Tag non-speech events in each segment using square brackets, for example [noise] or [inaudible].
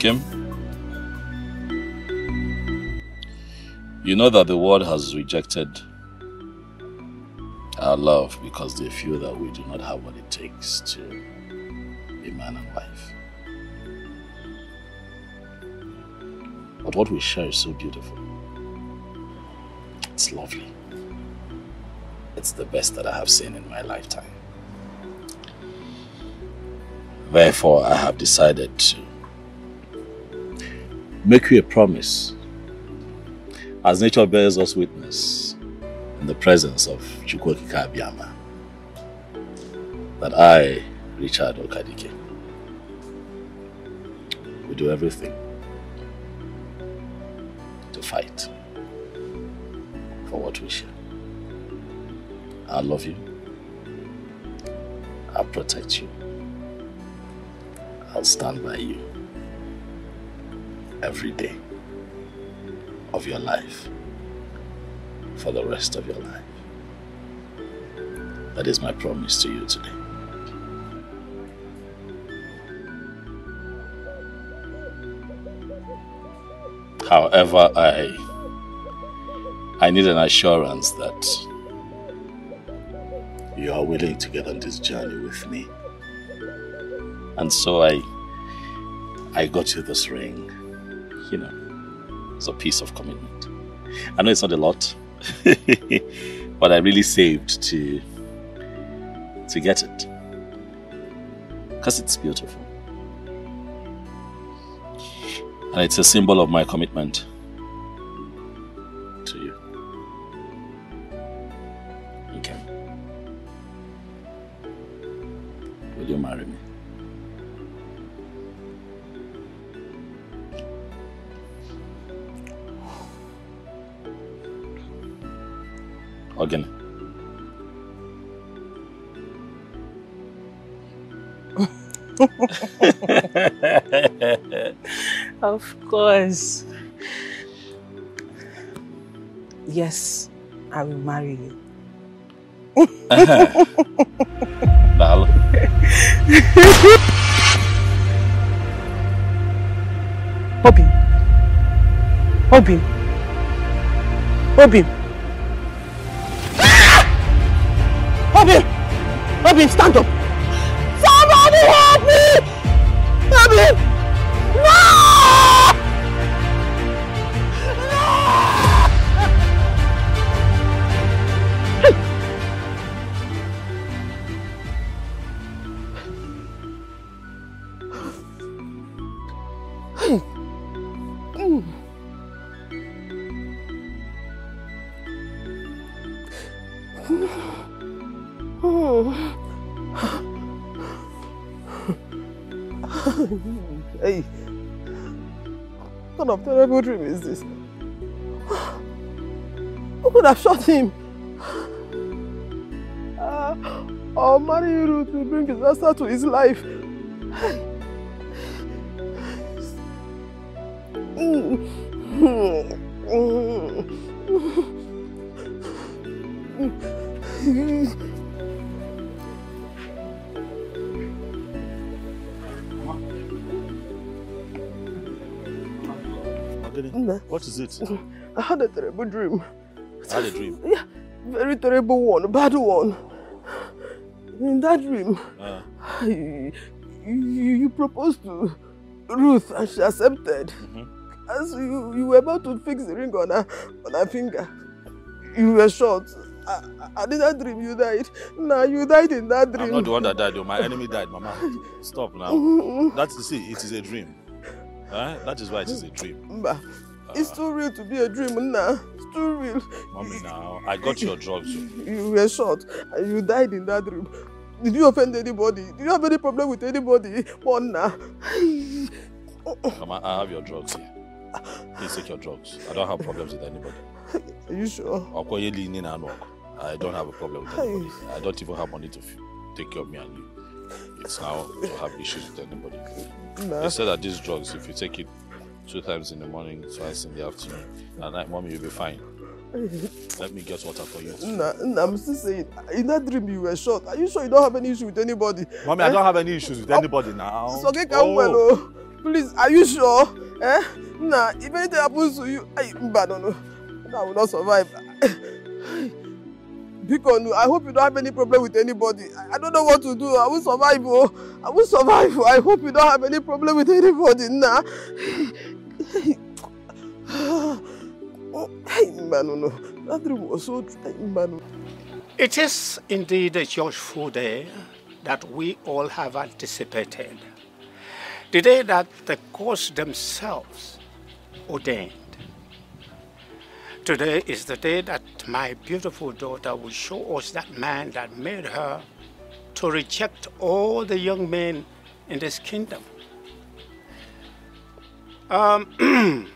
Nkem, you know that the world has rejected our love because they feel that we do not have what it takes to be man and wife. But what we share is so beautiful. It's lovely. It's the best that I have seen in my lifetime. Therefore, I have decided to make you a promise as nature bears us witness in the presence of Chukwokika Abiyama that I, Richard Okadike, will do everything to fight for what we share. I love you. I'll protect you. I'll stand by you every day of your life for the rest of your life. That is my promise to you today. However, I I need an assurance that you are willing to get on this journey with me. And so I I got you this ring. You know, it's a piece of commitment. I know it's not a lot, [laughs] but I really saved to to get it. Because it's beautiful. And it's a symbol of my commitment to you. Okay. Will you marry me? Again. [laughs] of course. Yes, I will marry you. Dalo. Obim. Obim. Obim. Obim! Obim, stand up! Somebody help me! Obim! Kind of terrible dream is this? Who could have shot him? Uh, I'll marry you to bring disaster to his life. What is it? I had a terrible dream. I had a dream. [laughs] Yeah, very terrible one, bad one. In that dream, Uh, you, you, proposed to Ruth and she accepted. Mhm. As you, you were about to fix the ring on her, on her finger, you were shot. I, I, in that dream you died. Nah, you died in that dream. I'm not the one that died, though. My enemy died, Mama. Stop now. That's the see, it is a dream. Huh? That is why it is a dream. Mba, it's too real to be a dream, nah. It's too real. Mommy, now, I got your drugs. You were shot and you died in that dream. Did you offend anybody? Did you have any problem with anybody? One nah. [sighs] Mama, I have your drugs here. Please take your drugs. I don't have problems with anybody. Are you sure? Okoye leaning and walk. I don't have a problem with anybody. I don't even have money to take care of me and you. It's now to have issues with anybody. Nah. They said that these drugs, if you take it two times in the morning, twice in the afternoon, at night, mommy, you'll be fine. [laughs] Let me get water for you. Nah, nah, I'm still saying, in that dream you were shot. Are you sure you don't have any issue with anybody? Mommy, I don't have any issues with anybody now. It's okay, come well, oh. Please, are you sure? Eh? Nah, if anything happens to you, I, but no, no, I will not survive. [sighs] Bikonu, I hope you don't have any problem with anybody. I, I don't know what to do. I will survive. Oh. I will survive. Oh. I hope you don't have any problem with anybody. Nah. [sighs] It is indeed a joyful day that we all have anticipated. The day that the gods themselves ordained. Today is the day that my beautiful daughter will show us that man that made her to reject all the young men in this kingdom. Um,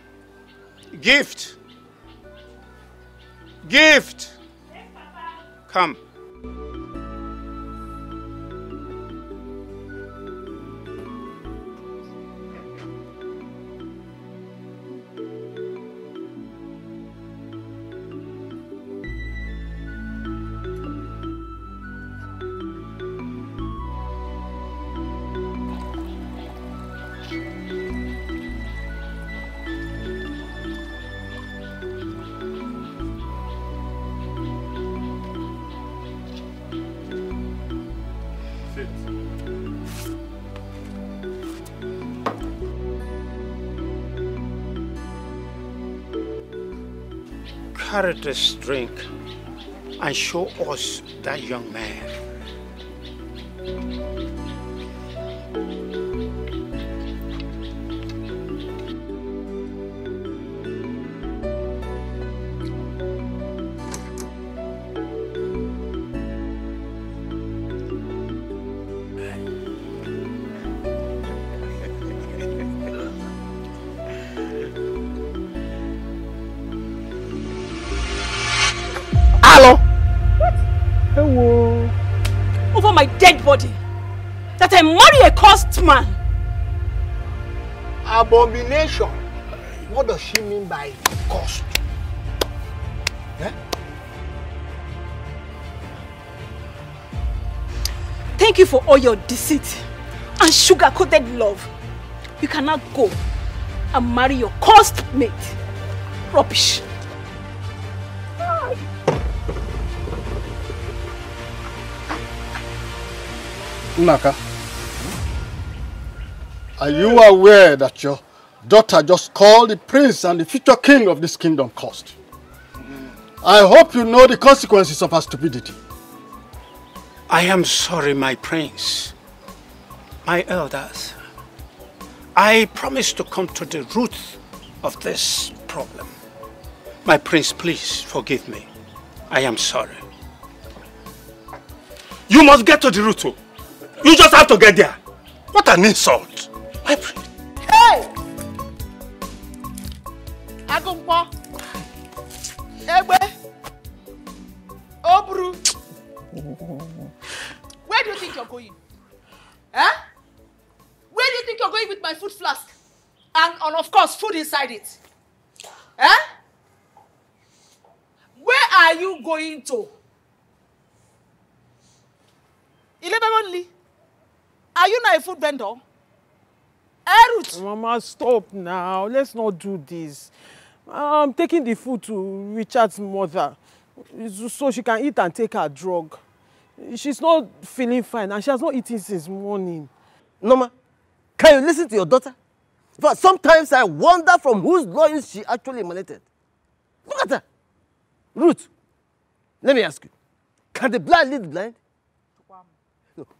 [clears throat] gift. Gift. Come. Carry this drink and show us that young man. That I marry a cursed man. Abomination. What does she mean by cursed? Eh? Thank you for all your deceit and sugar-coated love. You cannot go and marry your cursed mate. Rubbish. Naka, are you aware that your daughter just called the prince and the future king of this kingdom cursed? I hope you know the consequences of her stupidity. I am sorry, my prince, my elders. I promise to come to the root of this problem. My prince, please forgive me. I am sorry. You must get to the root. Oh. You just have to get there. What an insult. My friend. Hey! Agumpo. Egbe. Obru. Where do you think you're going? Eh? Where do you think you're going with my food flask? And, and of course, food inside it. Eh? Where are you going to? Eleven only. Are you not a food vendor? Erut! Mama, stop now. Let's not do this. I'm taking the food to Richard's mother so she can eat and take her drug. She's not feeling fine and she has not eaten since morning. Norma, can you listen to your daughter? But sometimes I wonder from whose loins she actually emanated. Look at her. Ruth, let me ask you. Can the blind lead the blind?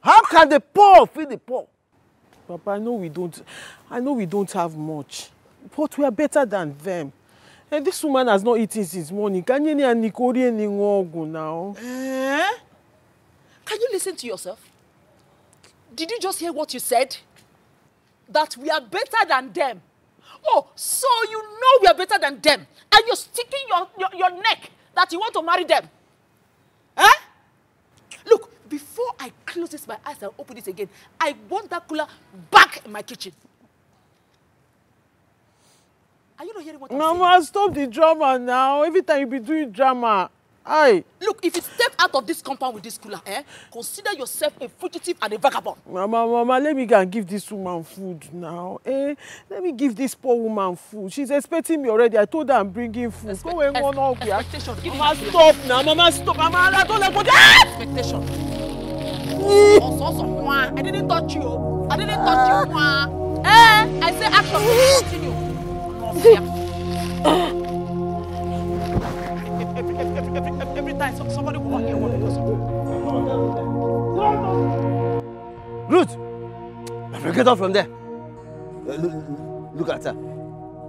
How can the poor feed the poor? Papa, I know we don't, I know we don't have much, but we are better than them. And this woman has not eaten since morning. Can you now? Eh? Can you listen to yourself? Did you just hear what you said? That we are better than them. Oh, so you know we are better than them. And you're sticking your, your, your neck that you want to marry them. Eh? Look, before I close this my eyes and open it again, I want that cooler back in my kitchen. Are you not hearing what I'm Mama, saying? stop the drama now. Every time you be doing drama. Aye. Look, if you step out of this compound with this cooler, eh, consider yourself a fugitive and a vagabond. Mama, mama, let me go and give this woman food now. Eh? Let me give this poor woman food. She's expecting me already. I told her I'm bringing food. Expect- Go and one up here. Expectation. Give Mama, stop now. Mama, stop. Mama, I don't like what Ah! expectation. Also, also, mwah. I didn't touch you. I didn't touch you. mwah. Eh, I say action. Continue. Every, every, every, every, every, every time some- somebody will walk here, what do Ruth! My friend, get off from there. Uh, look, look at her.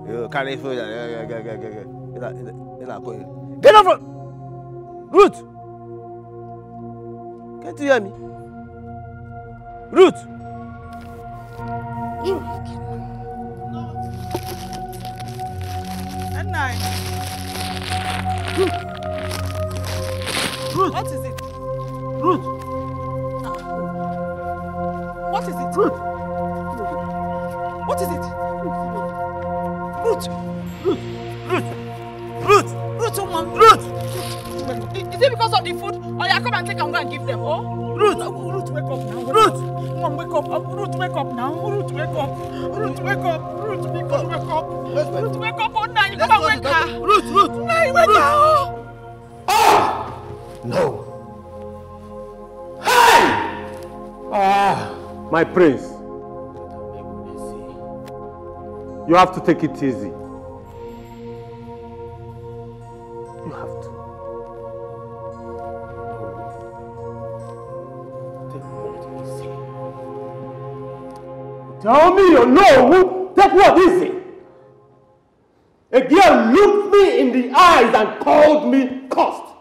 You carry food. uh, yeah, yeah, yeah, yeah, yeah, yeah. Get her- get her- get her going. Get off from. Ruth! Can't you hear me? Ruth! And nine. Ruth! What is it? Ruth! Uh, what is it? Ruth! What is it? Ruth! Ruth! Ruth! Ruth! Ruth, oh, woman. Ruth! Is it because of the food? Or yeah, come and take and go and give them, oh? Ruth! Up. Ruth, wake up now. Ruth, wake up. Ruth, wake up. Ruth, wake up. Wake up. Ruth, wake up. Oh, now you come and wake her. Ruth! Ruth! Now you wake her. No! Ah, my prince. You have to take it easy. Tell me you know. Take what easy. A girl looked me in the eyes and called me cursed.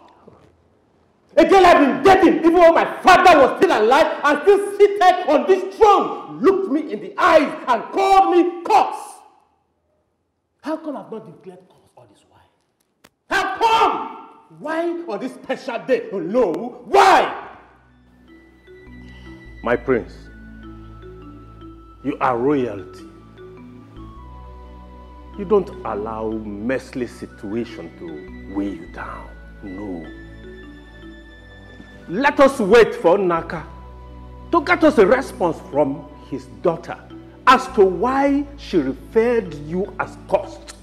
A girl I've been dating even when my father was still alive and still seated on this throne looked me in the eyes and called me curse. How come I've not declared curse all this while? How come? Why on this special day? Oh no, why? My prince, you are royalty. You don't allow merciless situation to weigh you down. No. Let us wait for Naka to get us a response from his daughter as to why she referred you as cursed.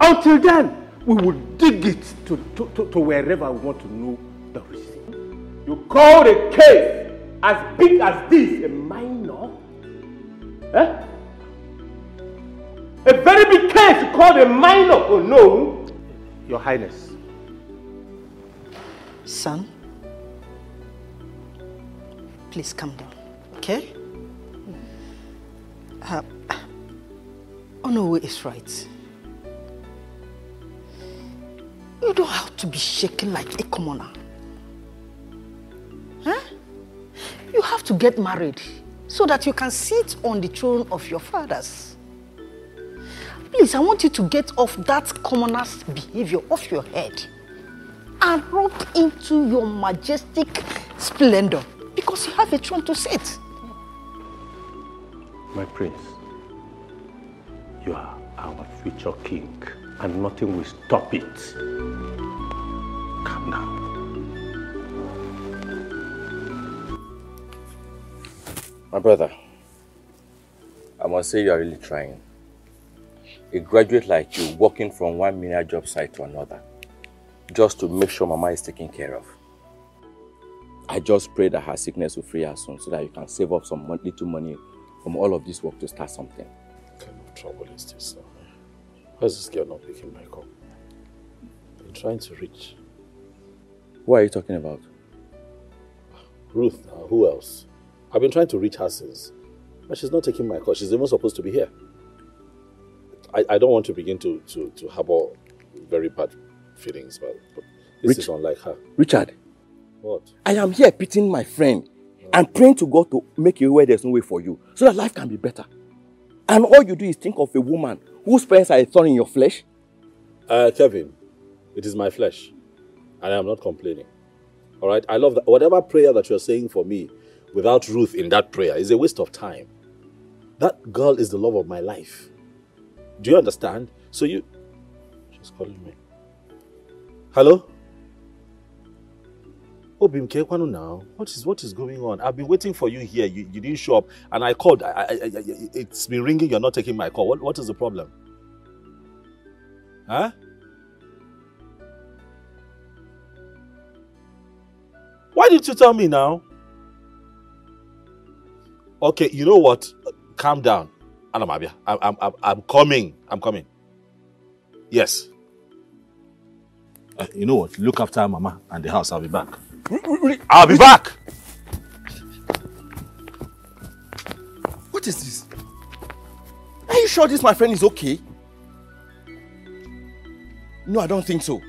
Until then, we will dig it to, to, to, to wherever we want to know the reason. You call a case as big as this a minor? Eh? A very big case called a minor? Oh no, Your Highness. Son, please calm down, okay? Uh, Onowe is right. You don't have to be shaking like a commoner. Huh? You have to get married so that you can sit on the throne of your fathers. Please, I want you to get off that commoner's behavior off your head and rock into your majestic splendor because you have a throne to sit. My prince, you are our future king, and nothing will stop it. Come down. My brother, I must say you are really trying. A graduate like you walking from one menial job site to another just to make sure Mama is taken care of. I just pray that her sickness will free her soon so that you can save up some little money from all of this work to start something. What kind of trouble is this now? Why is this girl not picking my call? I'm trying to reach Who are you talking about? Ruth now. Who else? I've been trying to reach her since. But she's not taking my call. She's even supposed to be here. I, I don't want to begin to, to, to harbor very bad feelings, but, but this Rich- is unlike her. Richard, What? I am here pitying my friend and praying to God to make you where there's no way for you so that life can be better. And all you do is think of a woman whose parents are a thorn in your flesh. Uh, Kevin, it is my flesh, and I am not complaining. All right, I love that. Whatever prayer that you're saying for me, without Ruth in that prayer, is a waste of time. That girl is the love of my life. Do you understand? So you, she's calling me. Hello. Obim Kekwanu now. What is what is going on? I've been waiting for you here. You, you didn't show up, and I called. I, I, I, it's been ringing. You're not taking my call. What what is the problem? Huh? Why didn't you tell me now? Okay, you know what? Calm down. Anamabia. I'm, I'm, I'm, I'm coming. I'm coming. Yes. Uh, you know what? Look after Mama and the house. I'll be back. I'll be back. What is this? Are you sure this, my friend, is okay? No, I don't think so.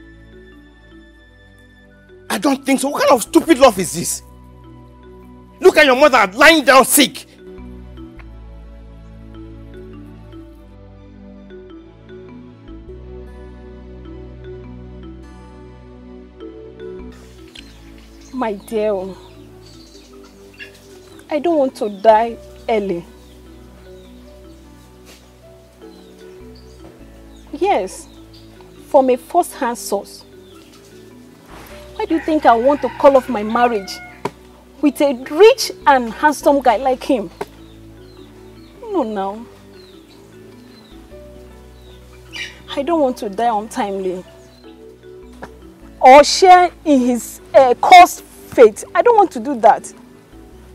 I don't think so. What kind of stupid love is this? Look at your mother lying down sick. My dear, I don't want to die early. Yes, from a first-hand source. Why do you think I want to call off my marriage with a rich and handsome guy like him? No, now. I don't want to die untimely. Or share in his uh, cursed fate. I don't want to do that.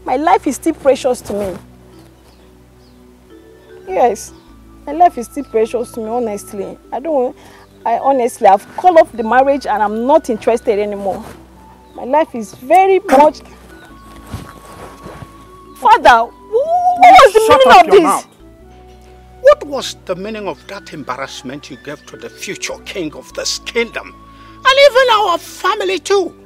My life is still precious to me. Yes, my life is still precious to me, honestly. I don't I honestly, I've called off the marriage and I'm not interested anymore. My life is very much... Father, what was the Shut meaning up of this? mouth. What was the meaning of that embarrassment you gave to the future king of this kingdom? And even our family too.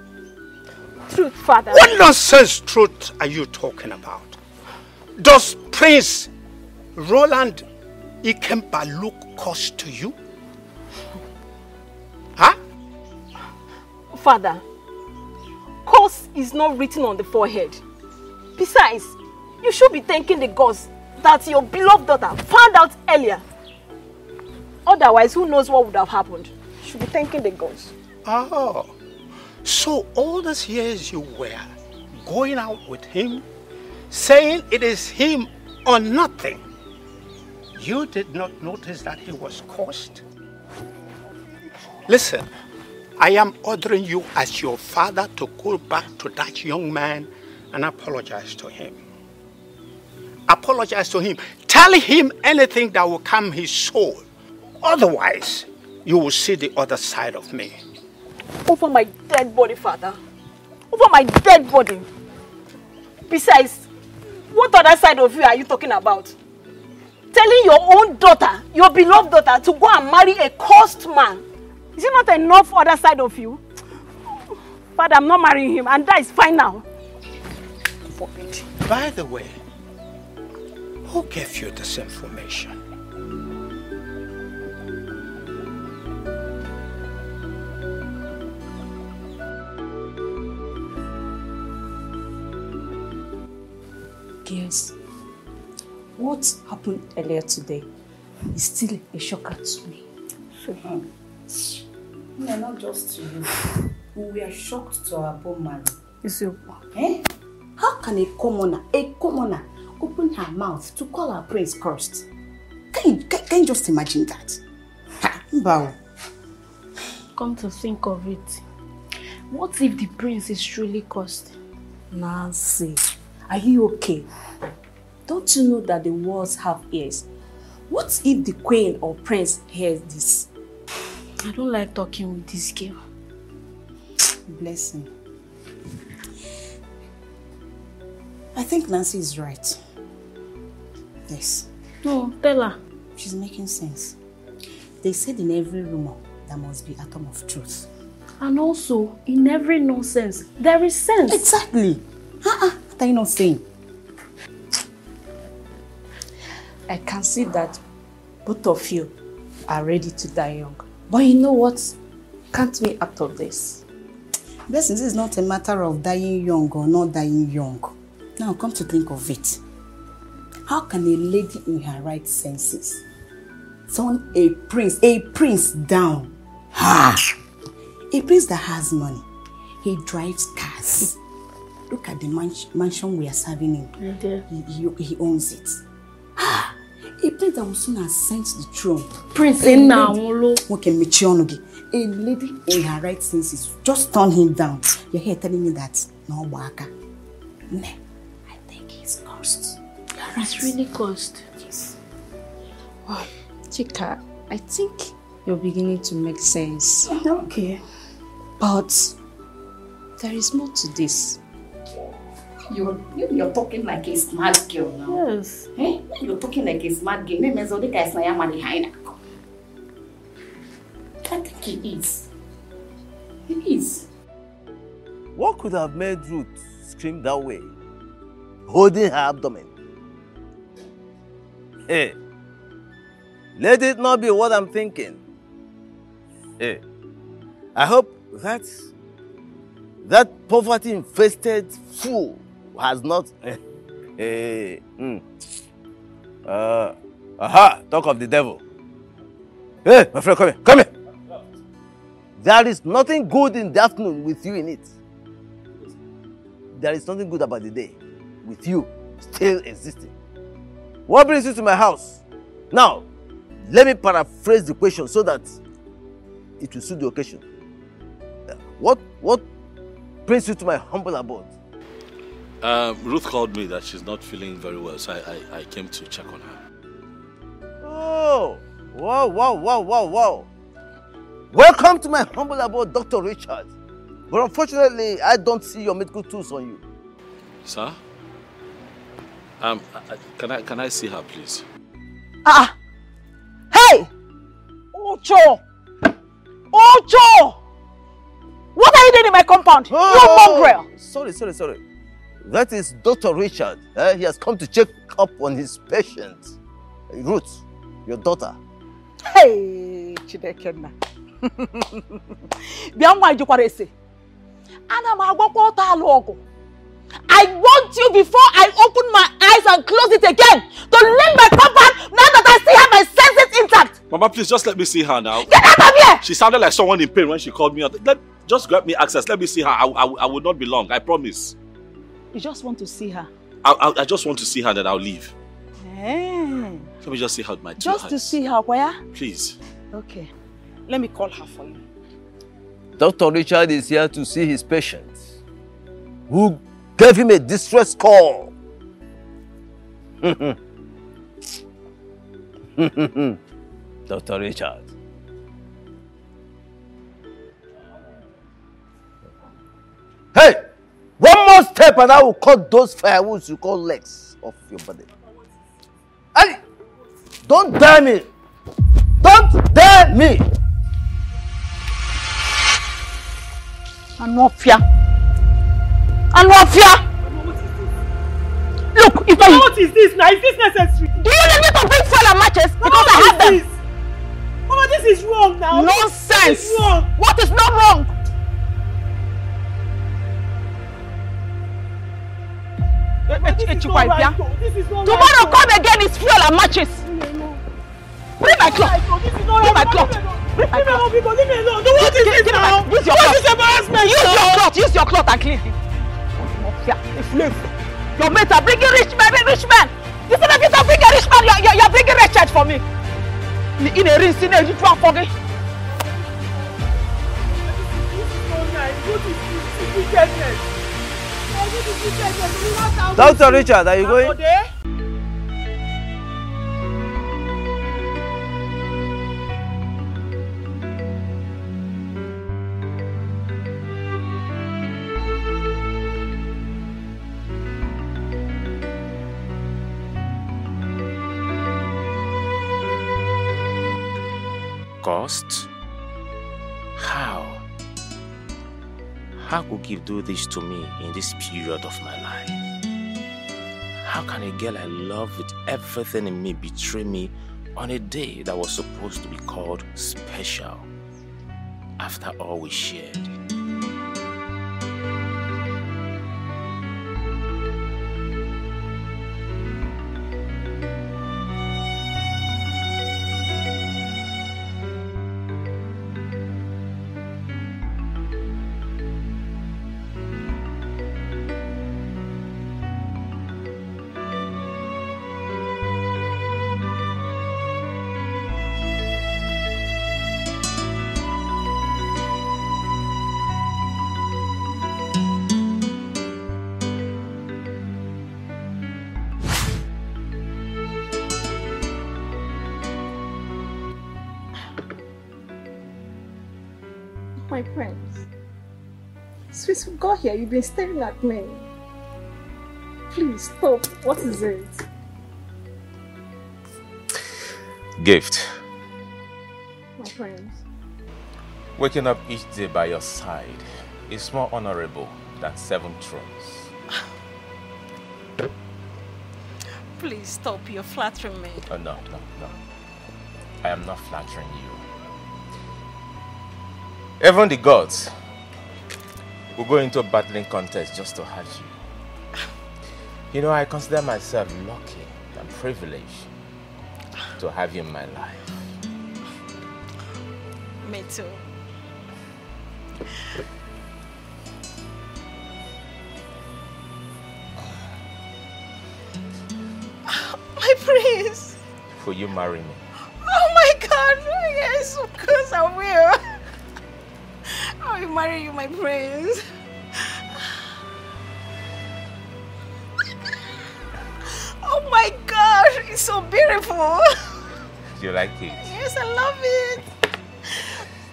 Truth, Father. What nonsense truth are you talking about? Does Prince Roland Ikemba look close to you? Huh? Father, curse is not written on the forehead. Besides, you should be thanking the gods that your beloved daughter found out earlier. Otherwise, who knows what would have happened? You should be thanking the gods. Oh, so all these years you were going out with him, saying it is him or nothing. You did not notice that he was cursed. Listen, I am ordering you as your father to go back to that young man and apologize to him. Apologize to him. Tell him anything that will calm his soul. Otherwise, you will see the other side of me. Over my dead body, Father. Over my dead body. Besides, what other side of you are you talking about? Telling your own daughter, your beloved daughter, to go and marry a cursed man. Is it not enough other side of you? Father, I'm not marrying him, and that is fine now. By the way, who gave you this information? Girls, what happened earlier today is still a shocker to me. No, not just to you. We are shocked to our poor man. Eh? How can a commoner, a commoner, open her mouth to call our prince cursed? Can you, can, can you just imagine that? Ha, Mbao. Come to think of it, what if the prince is truly cursed? Nancy, are you okay? Don't you know that the walls have ears? What if the queen or prince hears this? I don't like talking with this girl. Blessing. I think Nancy is right. Yes, No, tell her. she's making sense. They said in every rumor there must be atom of truth. And also, in every nonsense, there is sense. Exactly. Uh-uh. What are you not saying? I can see that both of you are ready to die young. But you know what? Can't me out of this. Blessing, this is not a matter of dying young or not dying young. Now, come to think of it. How can a lady in her right senses turn a prince, a prince down? Ha! A prince that has money, He drives cars. Look at the mansion, mansion we are serving him. He, he, he owns it. Ah, a prince that will soon ascend the throne. Prince lady- Nwolo. Okay, gị. A lady in her right senses just turn him down. You're here telling me that no aka. Ne, I think he's cursed. It's really cost. Yes. Wow. Chika, I think you're beginning to make sense. Okay. But there is more to this. You're, you're talking like a smart girl now. Yes. Eh? You're talking like a smart girl. Name is Odika is Nayama behind. I think he is. He is. What could have made Ruth scream that way, holding her abdomen? Hey, let it not be what I'm thinking. Hey, I hope that that poverty-infested fool has not. Hey, mm. uh, aha! Talk of the devil. Hey, my friend, come here, come here. There is nothing good in the afternoon with you in it. There is nothing good about the day with you still existing. What brings you to my house? Now, let me paraphrase the question so that it will suit the occasion. Uh, What what brings you to my humble abode? Um, Ruth called me that she's not feeling very well, so I, I, I came to check on her. Oh, wow, wow, wow, wow, wow. Welcome to my humble abode, Dr. Richard. But unfortunately, I don't see your medical tools on you. Sir? Um, I- I- can I can I see her, please? Ah! Hey! Ocho! Ocho! What are you doing in my compound? You are a mongrel! Sorry, sorry, sorry. That is Dr. Richard. Eh, he has come to check up on his patient. Ruth, your daughter. Hey, Chinekenna. [laughs] Bịa nwa jikwara ese. Ana m agwakwa ọta alụ ọgụ. I want you before I open my eyes and close it again to leave my compound now that I still have my senses intact. Mama, please just let me see her now. Get out of here! She sounded like someone in pain when she called me out. Let, just grab me access. Let me see her. I, I, I will not be long. I promise. You just want to see her. I, I, I just want to see her, then I'll leave. Eh, Let me just see her with my two Just to see her where? Please. Okay. Let me call her for you. Dr. Richard is here to see his patient who gave him a distress call. [laughs] Dr. Richard. Hey! One more step and I will cut those firewoods you call legs off your body. Hey! Don't dare me! Don't dare me! Anofia. Anofia! Look, if I... What is this now? Is this necessary? Do you need me to bring and matches? Because I have them. Mama, this is wrong now. Nonsense! This is wrong. What is not wrong? Echikwa Ibia. Tomorrow come again, it's fuel and matches. Bring my cloth. Bring my cloth. Bring my cloth. Leave me alone. Don't want this now. What cloth. is embarrassment Use your cloth. Use your cloth and clean Mafia, it's slave. Your mates are bringing rich men, rich men. Instead of you to bring a rich man, you're, you're, you're bringing Richard for me. In, a ring, in a one for me. Dr. Richard, are you going? Cost? How? How could you do this to me in this period of my life? How can a girl I love with everything in me betray me on a day that was supposed to be called special? After all we shared. Since we got here, you've been staring at me. Please stop. What is it? Gift. My friends. Waking up each day by your side is more honorable than seven thrones. Please stop. You're flattering me. Oh, no, no, no. I am not flattering you. Even the gods will go into a battling contest just to hurt you. You know, I consider myself lucky and privileged to have you in my life. Me too. [sighs] My prince! Will you marry me? Oh my god! Yes, of course I will. I will marry you, my prince. Oh my gosh, It's so beautiful! Do you like it? Yes, I love it!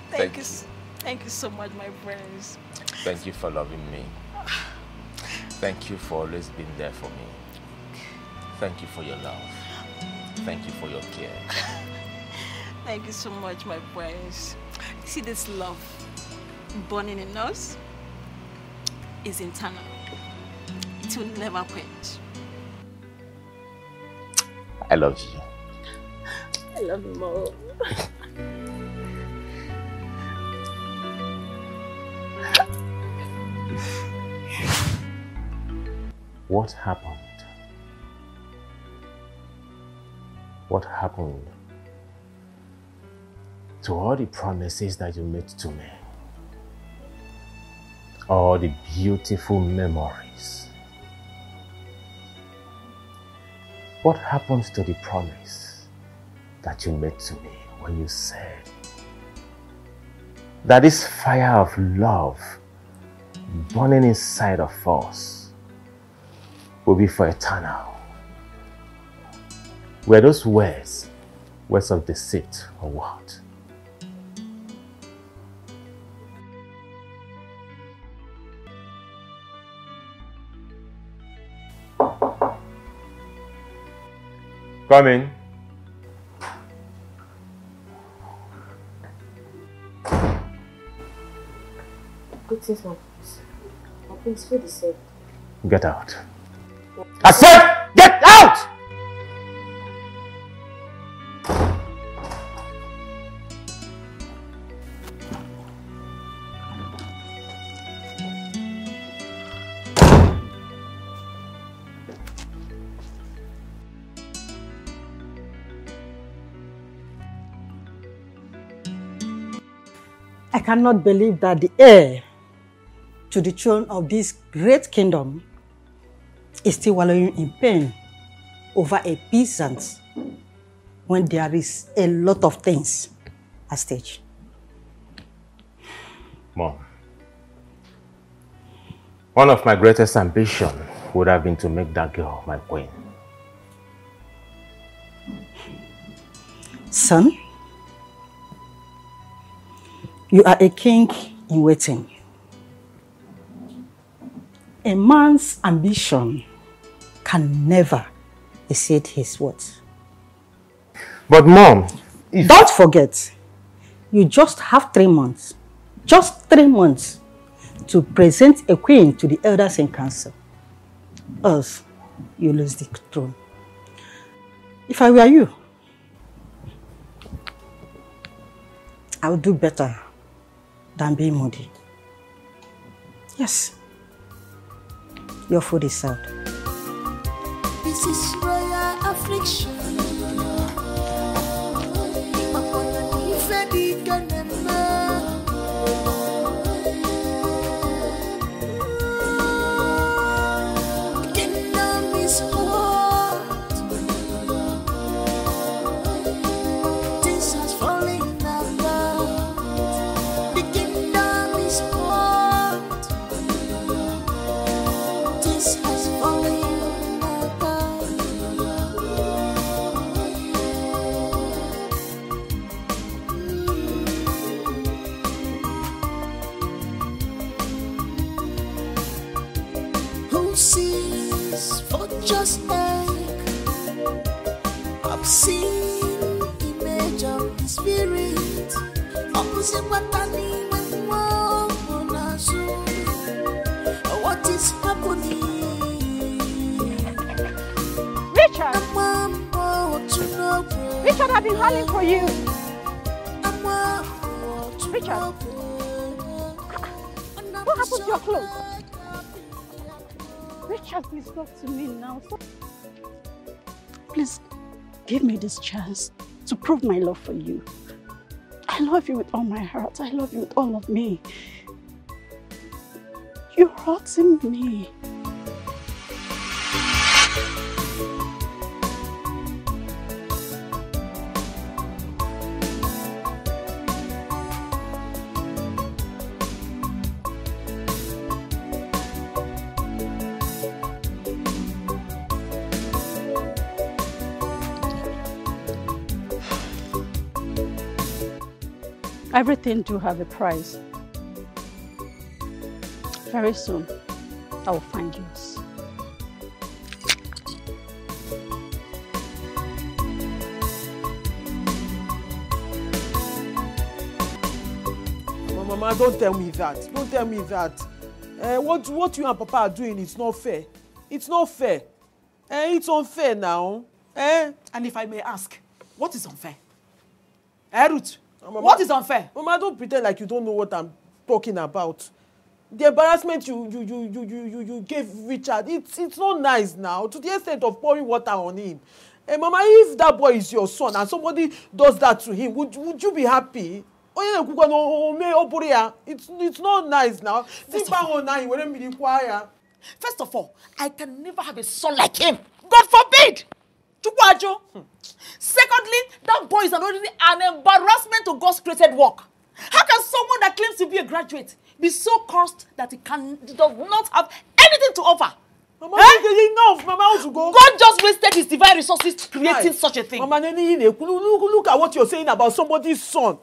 Thank, Thank you. Thank you so much, my friends. Thank you for loving me. Thank you for always being there for me. Thank you for your love. Thank you for your care. [laughs] Thank you so much, my friends. See this love burning in us is internal. It will never quench. I love you. I love you more. What happened? What happened to all the promises that you made to me? All the beautiful memories. What happens to the promise that you made to me when you said that this fire of love burning inside of us will be for eternal. Were those words words of deceit or what? Come in. Greetings, my prince. My prince, feel the same. Get out. I said, get out! Cannot believe that the heir to the throne of this great kingdom is still wallowing in pain over a peasant when there is a lot of things at stake. Mom, one of my greatest ambition would have been to make that girl my queen. Son, you are a king in waiting. A man's ambition can never exceed his worth. But mom, Don't forget, you just have three months, just three months to present a queen to the elders in council. Else, you lose the throne. If I were you, I would do better than being moody. Yes, your food is served. This is royal affliction. Snake. I've seen image of the spirit. Opposite what I need when one What is happening? Richard! Richard, I've been calling for you. Richard! What happened to your clothes? Richard, please talk to me now. Please give me this chance to prove my love for you. I love you with all my heart. I love you with all of me. You're hurting me. Everything do have a price. Very soon, I will find yours. Mama, Mama, don't tell me that. Don't tell me that. Uh, what, what you and Papa are doing is not fair. It's not fair. Uh, it's unfair now. Eh? And if I may ask, what is unfair? Eh, Ruth? What is unfair? Mama, don't pretend like you don't know what I'm talking about. The embarrassment you you you you you you, you gave Richard, it's it's not nice now to the extent of pouring water on him. Hey, Mama, if that boy is your son and somebody does that to him, would would you be happy? onye na-ekwukwa na ome ọ bụrụ ya it's it's not nice now dịkpa ahụ na anyị were mmiri kwa ya First of all, I can never have a son like him. God forbid! Chukwajo. Secondly, that boy is already an embarrassment to God's created work. How can someone that claims to be a graduate be so cursed that he can does not have anything to offer? Mama, eh? enough. Mama, how to go? God just wasted his divine resources creating Right. such a thing. Mama, Nene, look, look at what you're saying about somebody's son.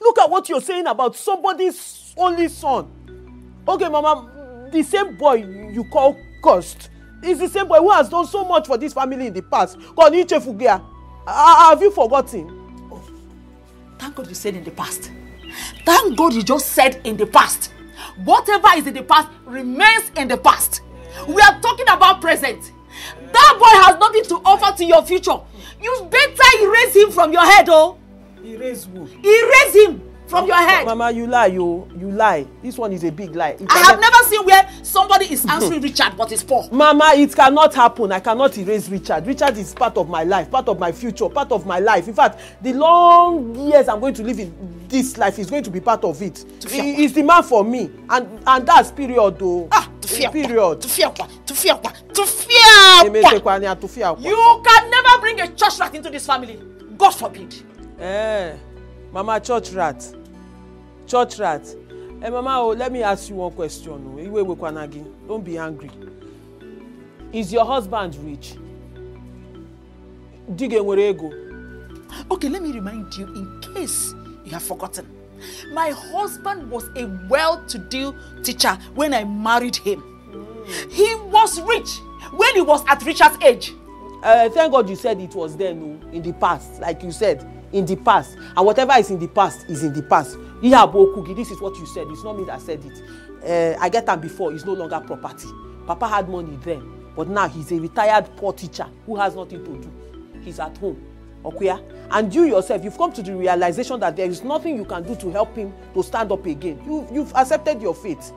Look at what you're saying about somebody's only son. Okay, Mama, the same boy you call cursed is the same boy who has done so much for this family in the past. Koniche Fugia. Ah, Have you forgotten? Thank God you said in the past. Thank God you just said in the past. Whatever is in the past remains in the past. We are talking about present. That boy has nothing to offer to your future. You better erase him from your head, oh. Erase who? Erase him from your head. Mama, you lie, you you lie. This one is a big lie. It I have never seen where somebody is answering Richard but is poor. Mama, it cannot happen. I cannot erase Richard. Richard is part of my life, part of my future, part of my life. In fact, the long years I'm going to live in this life is going to be part of it. He is the man for me, and and that's period though. Ah, period. You can never bring a church rat into this family. God forbid. Eh, Mama, church rat, church rat. Eh, Mama, oh, let me ask you one question. Oh, Iwe Wekwanagi, don't be angry. Is your husband rich? Dige nwere ego. Okay, let me remind you in case you have forgotten. My husband was a well-to-do teacher when I married him. He was rich when he was at Richard's age. Uh, thank God you said it was then no, in the past like you said in the past. And whatever is in the past is in the past. Ihabo Okugi this is what you said. It's not me that said it. Uh, I get am before. It's no longer property. Papa had money then but now he's a retired poor teacher who has nothing to do. He's at home. Okuya? And you yourself you've come to the realization that there is nothing you can do to help him to stand up again. You you've accepted your fate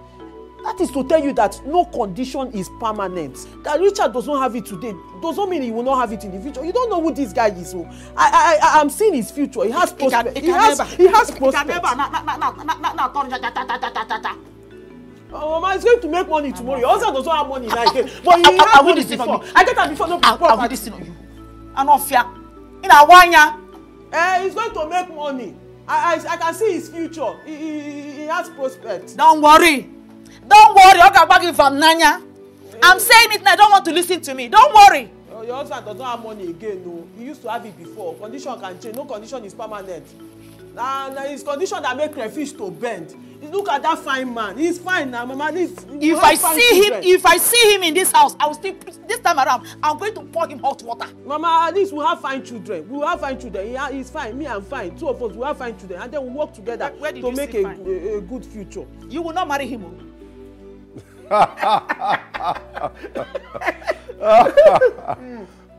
that is to tell you that no condition is permanent that richard does not have it today does not mean he will not have it in the future you don't know who this guy is o i i i am seeing his future he has prospect he has he has prospect oh mama he's going to make money tomorrow your husband does not have money now again but he I- I- had I money before i get am before no be I- I will property deceive on you anofia ina wanya. eh he's going to make money i i i can see his future he he he- he has prospect. Don't worry. Don't worry. Back you from Nanya. I'm saying it now. I don't want to listen to me. Don't worry. Oh, your husband does not have money again no he used to have it before condition can change no condition is permanent na na his condition that make crayfish to bend Look at that fine man. He's fine now, Mama. This, If I see him, if I see him in this house, I will still this time around. I'm going to pour him hot water. Mama, at least we have fine children. We have fine children. He, ha- he's fine. Me, I'm fine. Two of us, we have fine children. And then we work together Where did to make a, fine? a, a good future. You will not marry him. oh.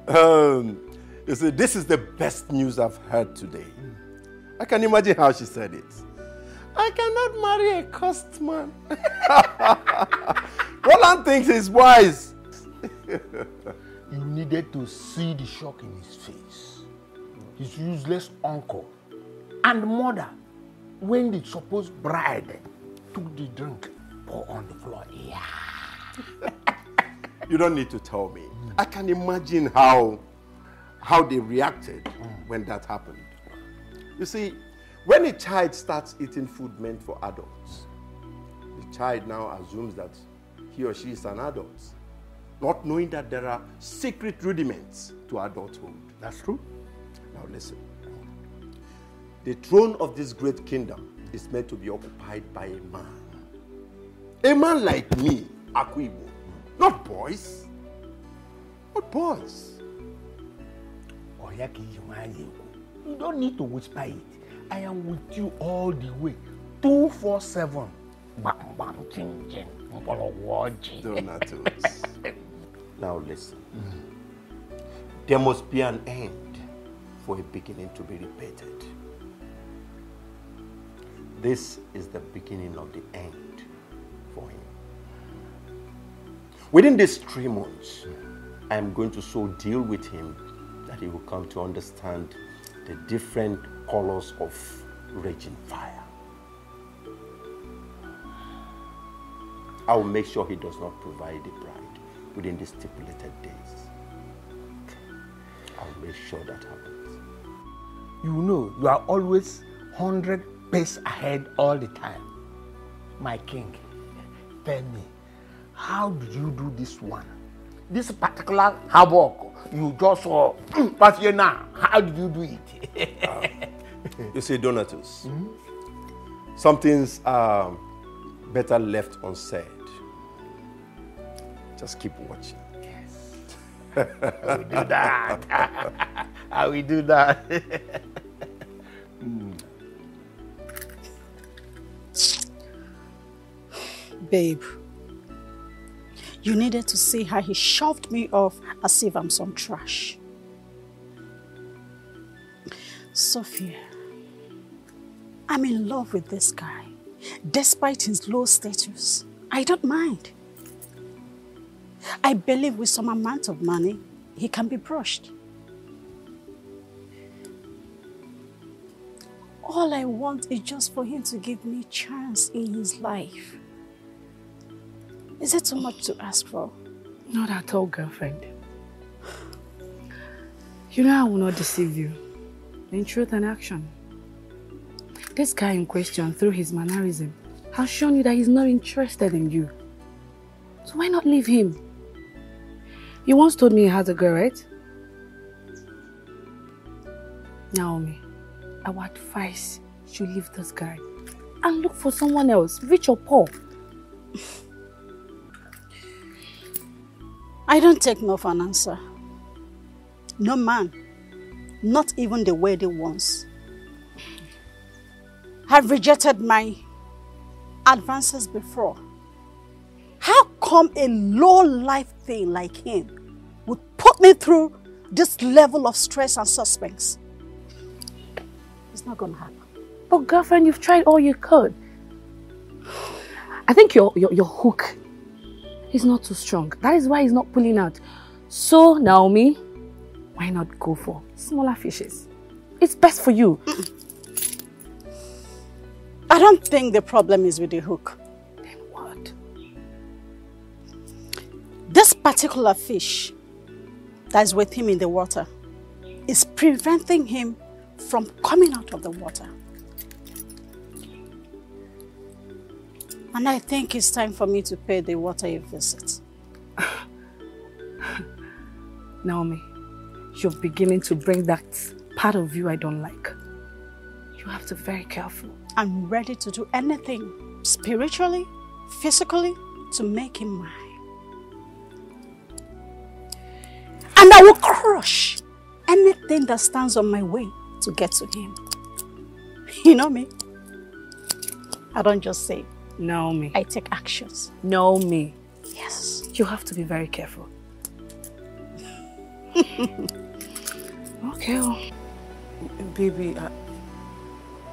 Um, you see, this is the best news I've heard today. I can imagine how she said it. I cannot marry a cursed man. [laughs] Roland thinks he's wise. [laughs] You needed to see the shock in his face. His useless uncle and mother, when the supposed bride took the drink, pour on the floor. Yeah. You don't need to tell me. I can imagine how, how they reacted when that happened. You see, when a child starts eating food meant for adults, the child now assumes that he or she is an adult, not knowing that there are secret rudiments to adulthood. That's true. Now listen. The throne of this great kingdom is meant to be occupied by a man. A man like me, Akuibo. Not boys. Not boys. Oyaki You don't need to whisper it. I am with you all the way. 247. Bam, bam, chin, chin. Mpolowoji. Donatus. now listen. There must be an end for a beginning to be repeated. This is the beginning of the end Within these three months, I am going to so deal with him that he will come to understand the different colors of raging fire. I will make sure he does not provide a bride within the stipulated days. I will make sure that happens. You know, you are always 100 pace ahead all the time. My king, tell me, how did you do this one? This particular havoc, you just saw, [clears throat] but you now, how did you do it? [laughs] You see, Donatus, some things are better left unsaid. Just keep watching. I will do that. [laughs] I will do that. Hmm. Babe, you needed to see how he shoved me off as if I'm some trash. Sophia, I'm in love with this guy. Despite his low status, I don't mind. I believe with some amount of money, he can be brushed. All I want is just for him to give me a chance in his life. Is it too much to ask for? Not at all, girlfriend. You know I will not deceive you. In truth and action. This guy in question, through his mannerism, has shown you that he's not interested in you. So why not leave him? You once told me he has a girl, right? Naomi, I would advise you leave this guy and look for someone else, rich or poor. [laughs] I don't take no for an answer. No man, not even the worthy ones, have rejected my advances before. How come a low life thing like him would put me through this level of stress and suspense? It's not gonna happen. But girlfriend, you've tried all you could. I think your, your, your hook is not too strong. That is why he's not pulling out. So, Naomi, why not go for smaller fishes? It's best for you. I don't think the problem is with the hook. Then what? This particular fish that is with him in the water is preventing him from coming out of the water. And I think it's time for me to pay the water a visit. [laughs] Naomi, you're beginning to bring that part of you I don't like. You have to be very careful. I'm ready to do anything spiritually, physically, to make him mine. And I will crush anything that stands on my way to get to him. You know me? I don't just say, know me. I take actions. Know me. Yes. You have to be very careful. [laughs] Okay. well, Baby, I,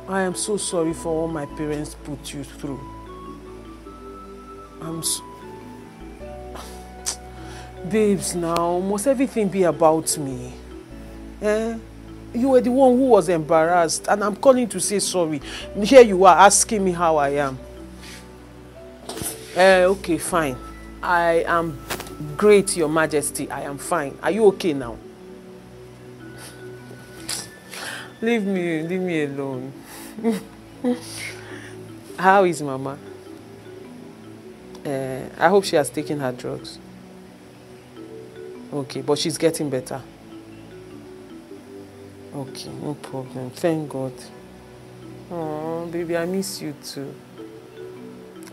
I am so sorry for all my parents put you through. I'm so... [sighs] Babes, now, must everything be about me? Eh? You were the one who was embarrassed and I'm calling to say sorry. Here you are asking me how I am. Eh, okay, fine. I am great, your majesty. I am fine. Are you okay now? Leave me, leave me alone. [laughs] How is mama? Uh, I hope she has taken her drugs. Okay, but she's getting better. Okay, no problem. Thank God. Oh, baby, I miss you too.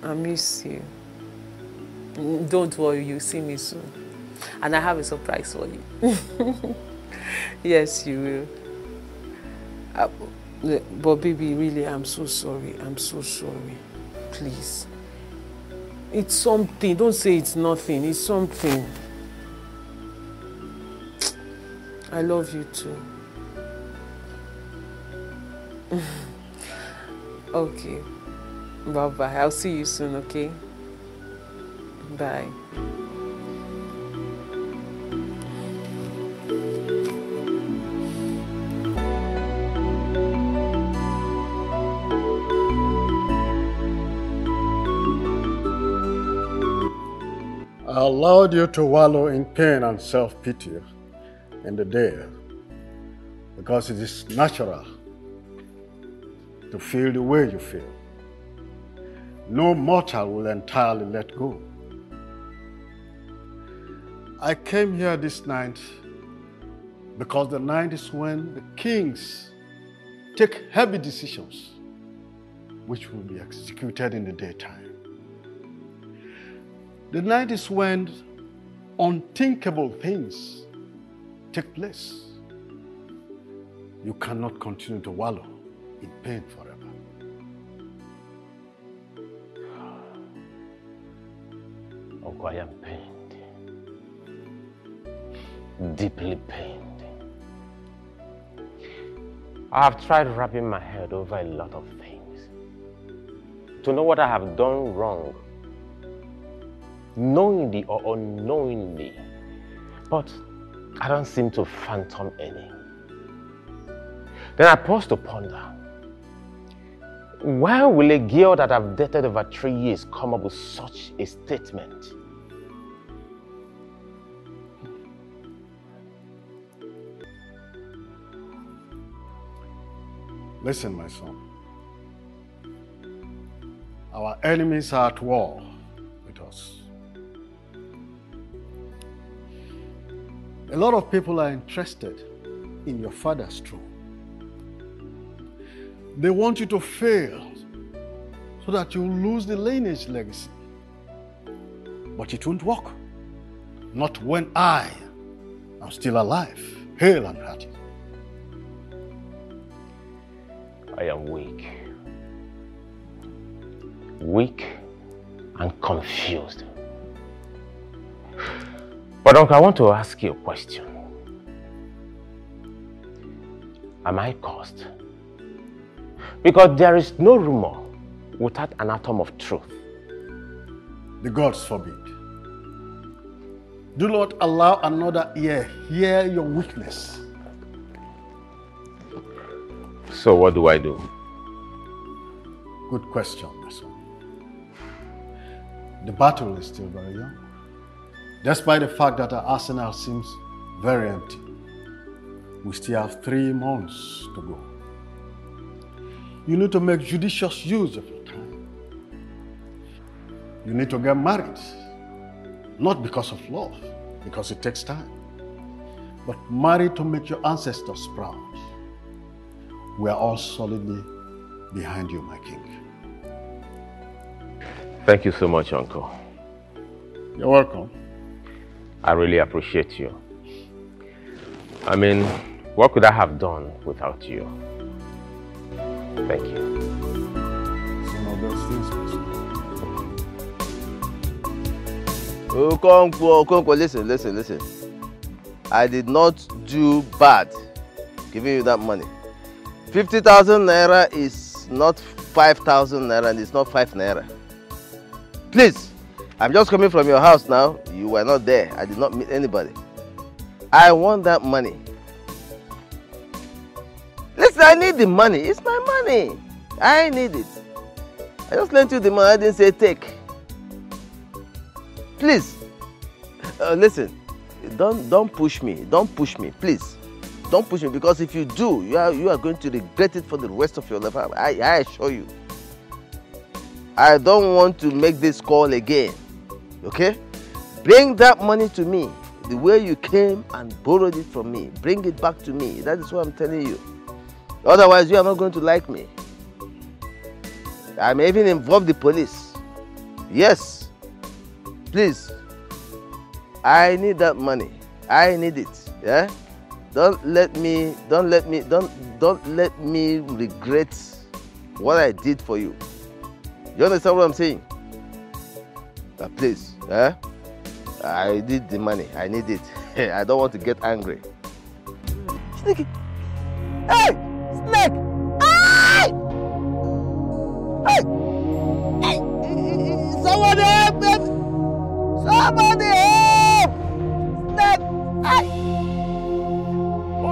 I miss you. Don't worry, you'll see me soon. And I have a surprise for you. [laughs] yes, you will. Uh, but baby, really, I'm so sorry. I'm so sorry. Please. It's something. Don't say it's nothing. It's something. I love you too. [laughs] okay. Bye bye. I'll see you soon, okay? Bye. I allowed you to wallow in pain and self pity in the day because it is natural to feel the way you feel. No mortal will entirely let go. I came here this night because the night is when the kings take heavy decisions which will be executed in the daytime. The night is when unthinkable things take place. You cannot continue to wallow in pain forever. I am pained. Deeply pained. I have tried wrapping my head over a lot of things. To know what I have done wrong. Knowingly or unknowingly. But I don't seem to phantom any. Then I pause to ponder. Why will a girl that I've dated over three years come up with such a statement? Listen, my son. Our enemies are at war with us. A lot of people are interested in your father's throne. They want you to fail so that you lose the lineage legacy. But it won't work. Not when I am still alive, hale and hearty. I am weak. Weak and confused. But Uncle, I want to ask you a question. Am I cursed? Because there is no rumor without an atom of truth. The gods forbid. Do not allow another ear hear your weakness. So what do I do? Good question, my son. The battle is still very young. Despite the fact that our arsenal seems very empty, we still have three months to go. You need to make judicious use of your time. You need to get married, not because of love, because it takes time, but married to make your ancestors proud. We are all solidly behind you, my king. Thank you so much, Uncle. You're welcome. I really appreciate you. I mean, what could I have done without you? Thank you. Some of those things Okonkwo, Okonkwo, listen, listen, listen. I did not do bad giving you that money. 50,000 naira is not 5,000 naira and it's not 5 naira. Please, I'm just coming from your house now. You were not there. I did not meet anybody. I want that money. Listen, I need the money. It's my money. I need it. I just lent you the money. I didn't say take. Please, uh, listen. Don't don't push me. Don't push me, please. Don't push me because if you do, you are you are going to regret it for the rest of your life. I I assure you. I don't want to make this call again. Okay? Bring that money to me the way you came and borrowed it from me. Bring it back to me. That is what I'm telling you. Otherwise, you are not going to like me. I may even involve the police. Yes. Please. I need that money. I need it. Yeah? Don't let me don't let me don't don't let me regret what I did for you. You understand what I'm saying? Uh, please, eh? I need the money. I need it. [laughs] I don't want to get angry. Snake! Hey! Snake! Hey! Hey! Hey! Somebody help me! Somebody help! Snake! Hey!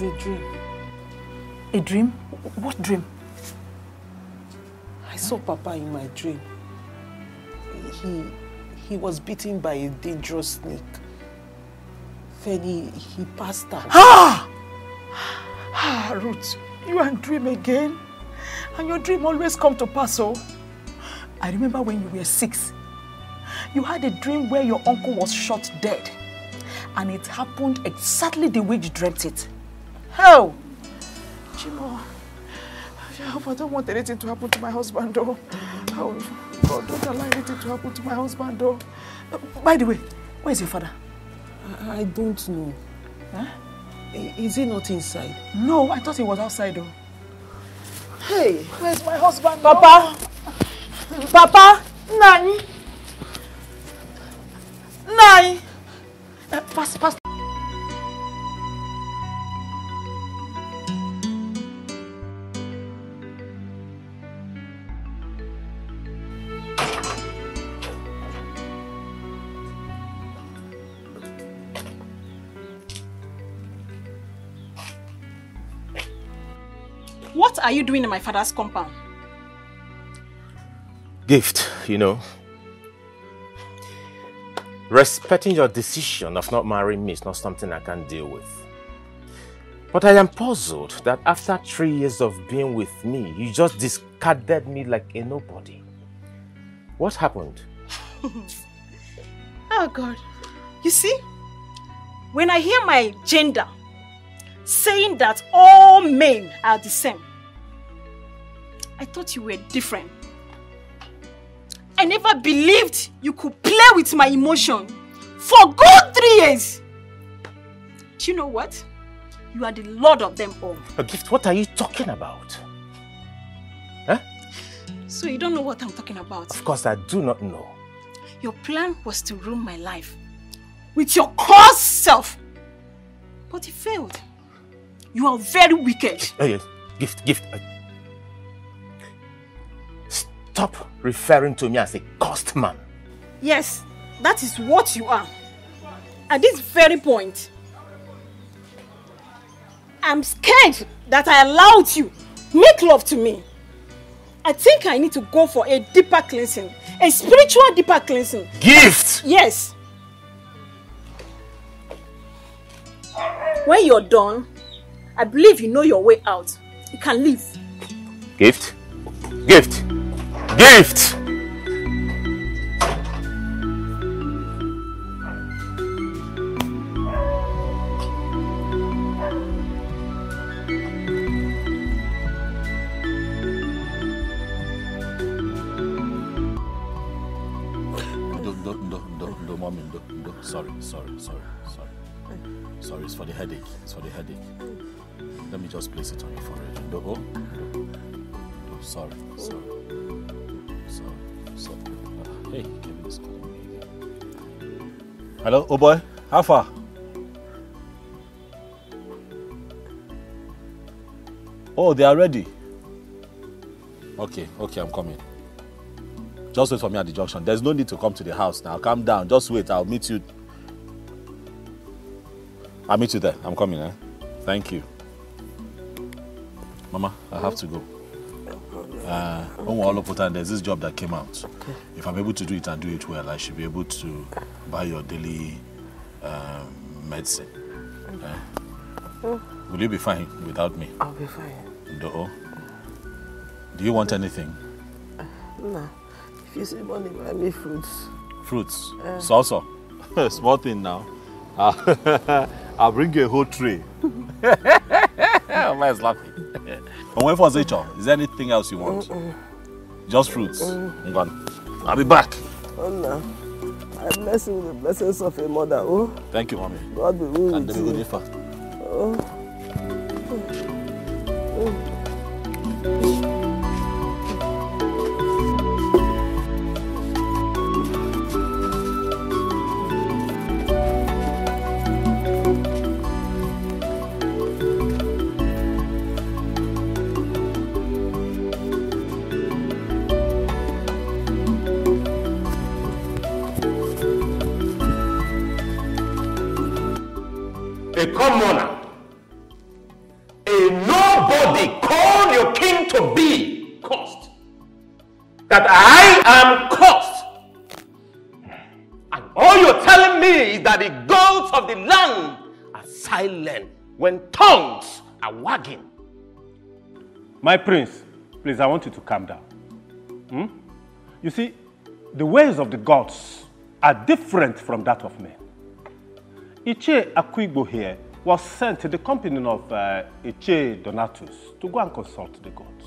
was a dream. A dream? What dream? I saw Papa in my dream. He he was bitten by a dangerous snake. Then he, he passed out. Ah! Ah, Ruth, you in dream again? And your dream always come to pass, oh. I remember when you were six. You had a dream where your uncle was shot dead. And it happened exactly the way you dreamt it. How? Chimo, I don't want anything to happen to my husband, though. Oh, God, don't allow anything to happen to my husband, though. By the way, where's your father? I, I don't know. Huh? Is he not inside? No, I thought he was outside, though. Hey, Where's my husband? Papa! Papa! Nani! Nani! Uh, pass, pass. Are you doing in my father's compound? Gift, you know. Respecting your decision of not marrying me is not something I can deal with. But I am puzzled that after three years of being with me, you just discarded me like a nobody. What happened? [laughs] Oh God. You see, when I hear my gender saying that all men are the same, I thought you were different. I never believed you could play with my emotion for good three years. Do you know what? You are the lord of them all. A gift, what are you talking about? Huh? So you don't know what I'm talking about. Of course, I do not know. Your plan was to ruin my life with your cursed self. But it failed. You are very wicked. Hey, gift, gift. Stop referring to me as a cursed man. Yes, that is what you are. At this very point, I'm scared that I allowed you make love to me. I think I need to go for a deeper cleansing, a spiritual deeper cleansing. Gift! Yes. When you're done, I believe you know your way out. You can leave. Gift? Gift! Gift! Sorry, sorry, sorry, sorry. Sorry, it's for the headache. It's for the headache. Let me just place it on your forehead. Oh, sorry, sorry, hey, calling me again. Hello, oh boy, how far? Oh, they are ready. Okay, okay, I'm coming. Just wait for me at the junction. There's no need to come to the house now. Calm down. Just wait. I'll meet you. I'll meet you there. I'm coming, eh? Thank you. Mama, I have to go. Uh, Onwa there's this job that came out. If I'm able to do it and do it well, I should be able to buy your daily um, medicine. Eh? Will you be fine without me? I'll be fine. Do, do you want anything? Nah. If you see money, buy me fruits. Fruits? Eh. Salsa? [laughs] Small thing now. I'll, [laughs] I'll bring you a whole tray. [laughs] Mama is laughing. But when for Zecho, is there anything else you want? Mm-mm. Just fruits? Mm. I'm gone. I'll be back. Oh, no. I bless you with the blessings of a mother. Oh, Thank you, mommy. God be with And you. the good ifa. Oh. A commoner, a nobody called your king to be cursed. That I am cursed. And all you're telling me is that the gods of the land are silent when tongues are wagging. My prince, please, I want you to calm down. Hmm? You see, the ways of the gods are different from that of men. Iche Akuigbo here was sent to the company of uh, Iche Donatus to go and consult the gods.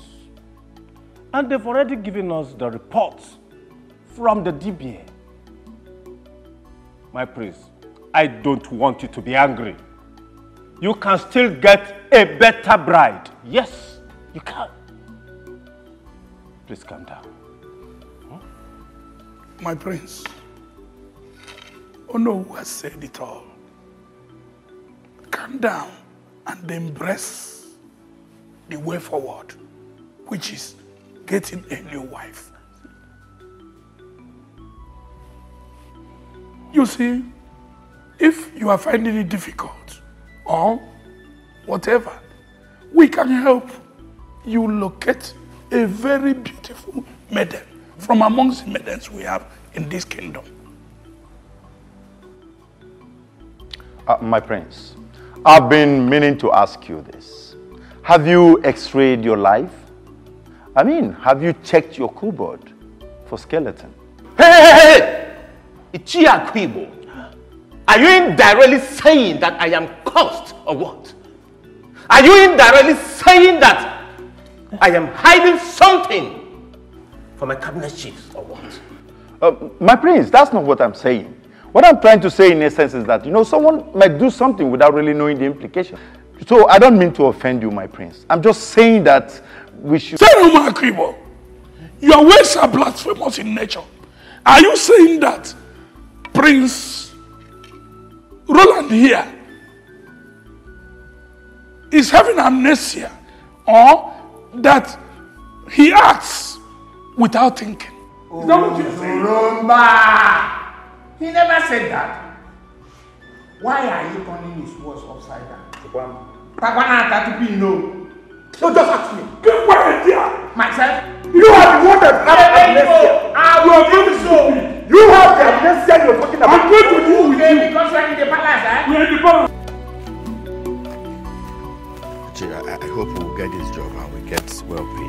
And they've already given us the reports from the dibia. My prince, I don't want you to be angry. You can still get a better bride. Yes, you can. Please calm down. My prince, Ono has said it all. Calm down and embrace the way forward, which is getting a new wife. You see, if you are finding it difficult or whatever, we can help you locate a very beautiful maiden from amongst the maidens we have in this kingdom. Uh, my prince, I've been meaning to ask you this. Have you x-rayed your life? I mean, have you checked your cupboard for skeleton? Hey, hey, hey, hey! Ichi Akuigbo, are you indirectly saying that I am cursed or what? Are you indirectly saying that I am hiding something from my cabinet chiefs or what? Uh, my prince, that's not what I'm saying. What I'm trying to say in essence is that, you know, someone might do something without really knowing the implication. So I don't mean to offend you, my prince. I'm just saying that we should... Say no more, Akibo. Your ways are blasphemous in nature. Are you saying that Prince Roland here is having amnesia or that he acts without thinking? Is that what you're saying? He never said that. Why are you turning his words upside down? Pakwana Tatupi, no. So just ask me. Keep quiet here. Myself? You are the one that has Hey, amnesia. I will very do so. You have the amnesia you're talking about. I'm going to deal with you. Because we're in the palace, eh? We're in the palace. I, I hope we'll get this job and we get well paid.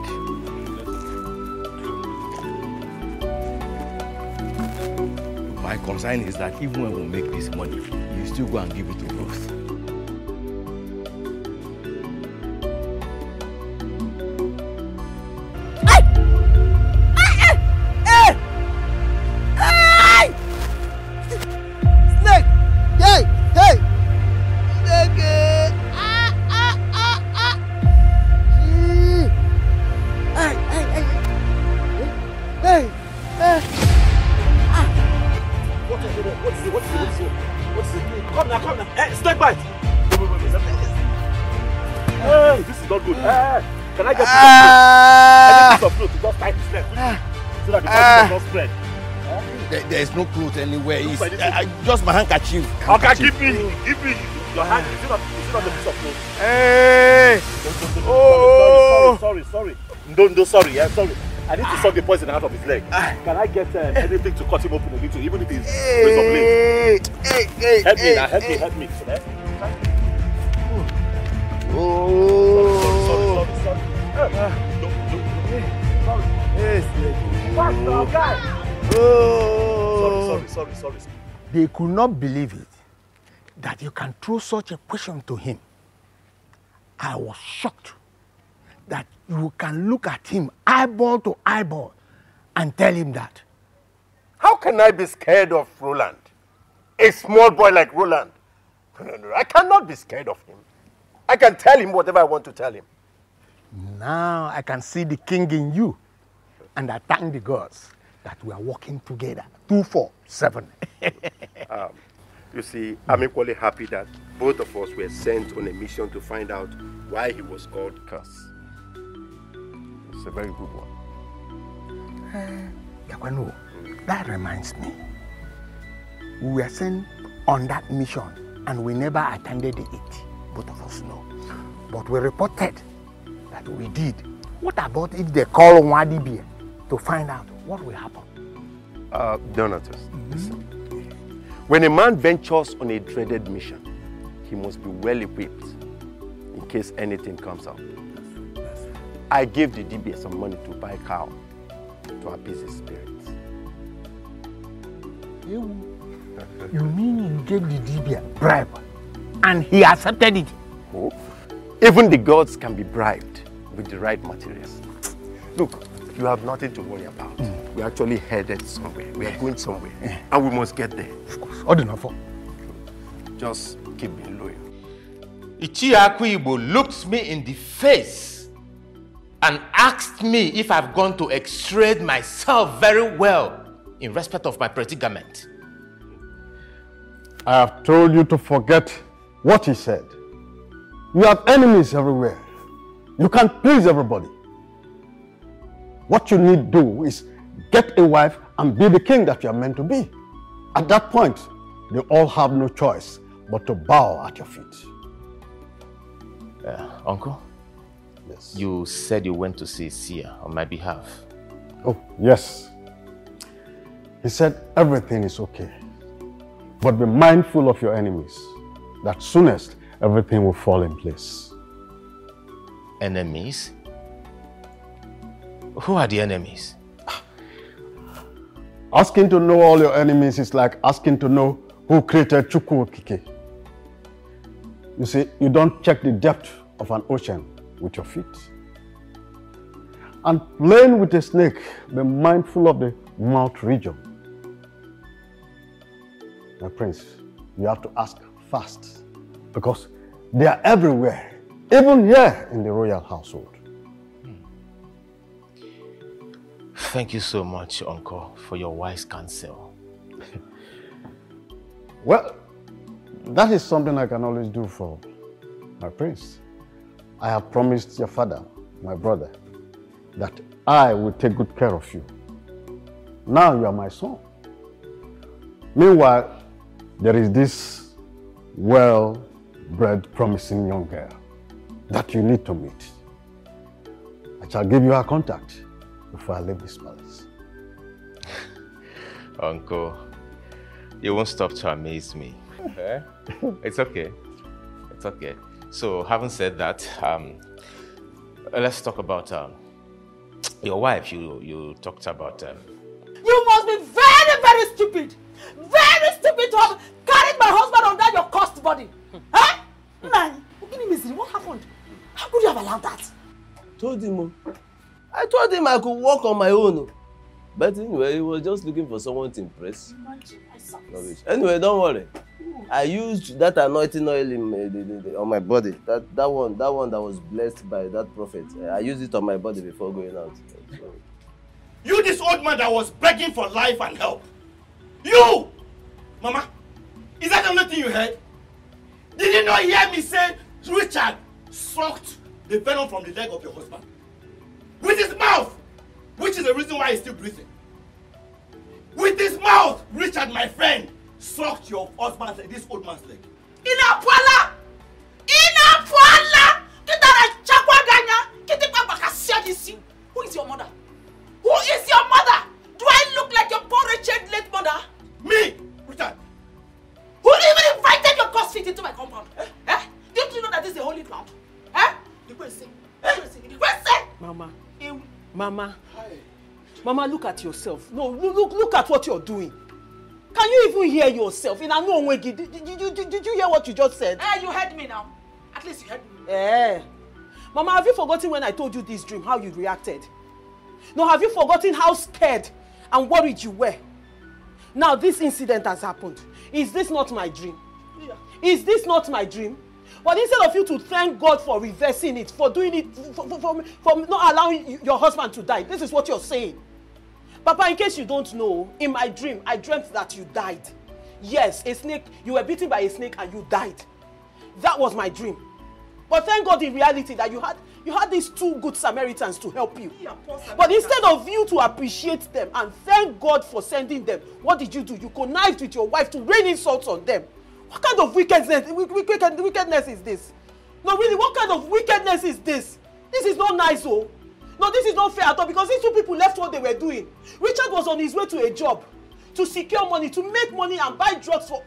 My concern is that even when we make this money, you still go and give it to Ruth. Anywhere. It's, Look like this I, I, just my handkerchief. Okay, give me, give me your hand. Is it not, is it not the piece of cloth? Hey! Oh! Sorry, sorry, sorry, sorry. No, no, sorry, yeah, sorry. I need to suck the poison out of his leg. Can I get uh, anything to cut him open a little, even if it's razor blade? Hey! Hey! Help me hey, now, help me, help me. Eh? Oh! Sorry, sorry, sorry. Eh, don't, don't, sorry. Hey, Snake. Faster, guy. Oh! Sorry, sorry, sorry, sorry. They could not believe it that you can throw such a question to him. I was shocked that you can look at him eyeball to eyeball and tell him that. How can I be scared of Roland? A small boy like Roland. No, no, no. I cannot be scared of him. I can tell him whatever I want to tell him. Now I can see the king in you. And I thank the gods that we are working together. Two, four, seven. [laughs] Um, you see, I'm equally happy that both of us were sent on a mission to find out why he was called Curse. It's a very good one. Yakwano, that reminds me. We were sent on that mission and we never attended it. Both of us know. But we reported that we did. What about if they call Wadibi to find out what will happen? Uh, Donatus, listen. When a man ventures on a dreaded mission, he must be well equipped in case anything comes up. I gave the dibia some money to buy cow to appease his spirits. You mean you gave the DB a bribe and he accepted it? Oh. Even the gods can be bribed with the right materials. Look, you have nothing to worry about. We're actually headed somewhere. We are going somewhere. And we must get there. Of course. Ordinary. Just keep being loyal. Ichiaku Igbo looked me in the face and asked me if I've gone to extrade myself very well in respect of my predicament. I have told you to forget what he said. You have enemies everywhere. You can't please everybody. What you need to do is get a wife and be the king that you are meant to be. At that point, they all have no choice but to bow at your feet. Uh, uncle? Yes. You said you went to see Sia on my behalf. Oh, yes. He said everything is okay. But be mindful of your enemies. That soonest everything will fall in place. Enemies? Who are the enemies? Asking to know all your enemies is like asking to know who created Chukwu Okike. You see, you don't check the depth of an ocean with your feet. And playing with a snake, be mindful of the mouth region. My prince, you have to ask fast because they are everywhere, even here in the royal household. Thank you so much, Uncle, for your wise counsel. [laughs] Well, that is something I can always do for my prince. I have promised your father, my brother, that I will take good care of you. Now you are my son. Meanwhile, there is this well-bred, promising young girl that you need to meet. I shall give you her contact before I leave this palace. Uncle, you won't stop to amaze me. Eh? [laughs] It's okay. It's okay. So, having said that, um, let's talk about um, your wife. You you talked about. Um, You must be very, very stupid. Very stupid to have carried my husband under your cursed body. Huh? Man, Ogini Misery, what happened? How could you have allowed that? Told him. I told him I could walk on my own. But anyway, he was just looking for someone to impress. Imagine, Rubbish. Anyway, don't worry. I used that anointing oil in my, the, the, the, on my body. That that one, that one that was blessed by that prophet. Uh, I used it on my body before going out. So, You, this old man that was begging for life and help. You! Mama, is that the only thing you heard? Did you not hear me say Richard sucked the venom from the leg of your husband? With his mouth! Which is the reason why he's still breathing. With his mouth, Richard, my friend, sucked your husband's leg, this old man's leg. Inapuala! Inapuala! Kitara chakwa ganya! Kitikwa bakasia gisi! Who is your mother? Who is your mother? Mama. Mama, look at yourself. No, look, look, at what you're doing. Can you even hear yourself? In Anu Onwegi, did, did, did, did, did you hear what you just said? Eh, you heard me now. At least you heard me. Eh. Mama, have you forgotten when I told you this dream, how you reacted? No, have you forgotten how scared and worried you were? Now this incident has happened. Is this not my dream? Is this not my dream? But instead of you to thank God for reversing it, for doing it, for, for, for, for not allowing your husband to die, this is what you're saying. Papa, in case you don't know, in my dream, I dreamt that you died. Yes, a snake, you were bitten by a snake and you died. That was my dream. But thank God in reality that you had you had these two good Samaritans to help you. But instead of you to appreciate them and thank God for sending them, what did you do? You connived with your wife to rain insults on them. What kind of wickedness, wick- wick- wicked, wickedness is this? No, really, what kind of wickedness is this? This is not nice, oh. No, this is not fair at all because these two people left what they were doing. Richard was on his way to a job to secure money, to make money and buy drugs for,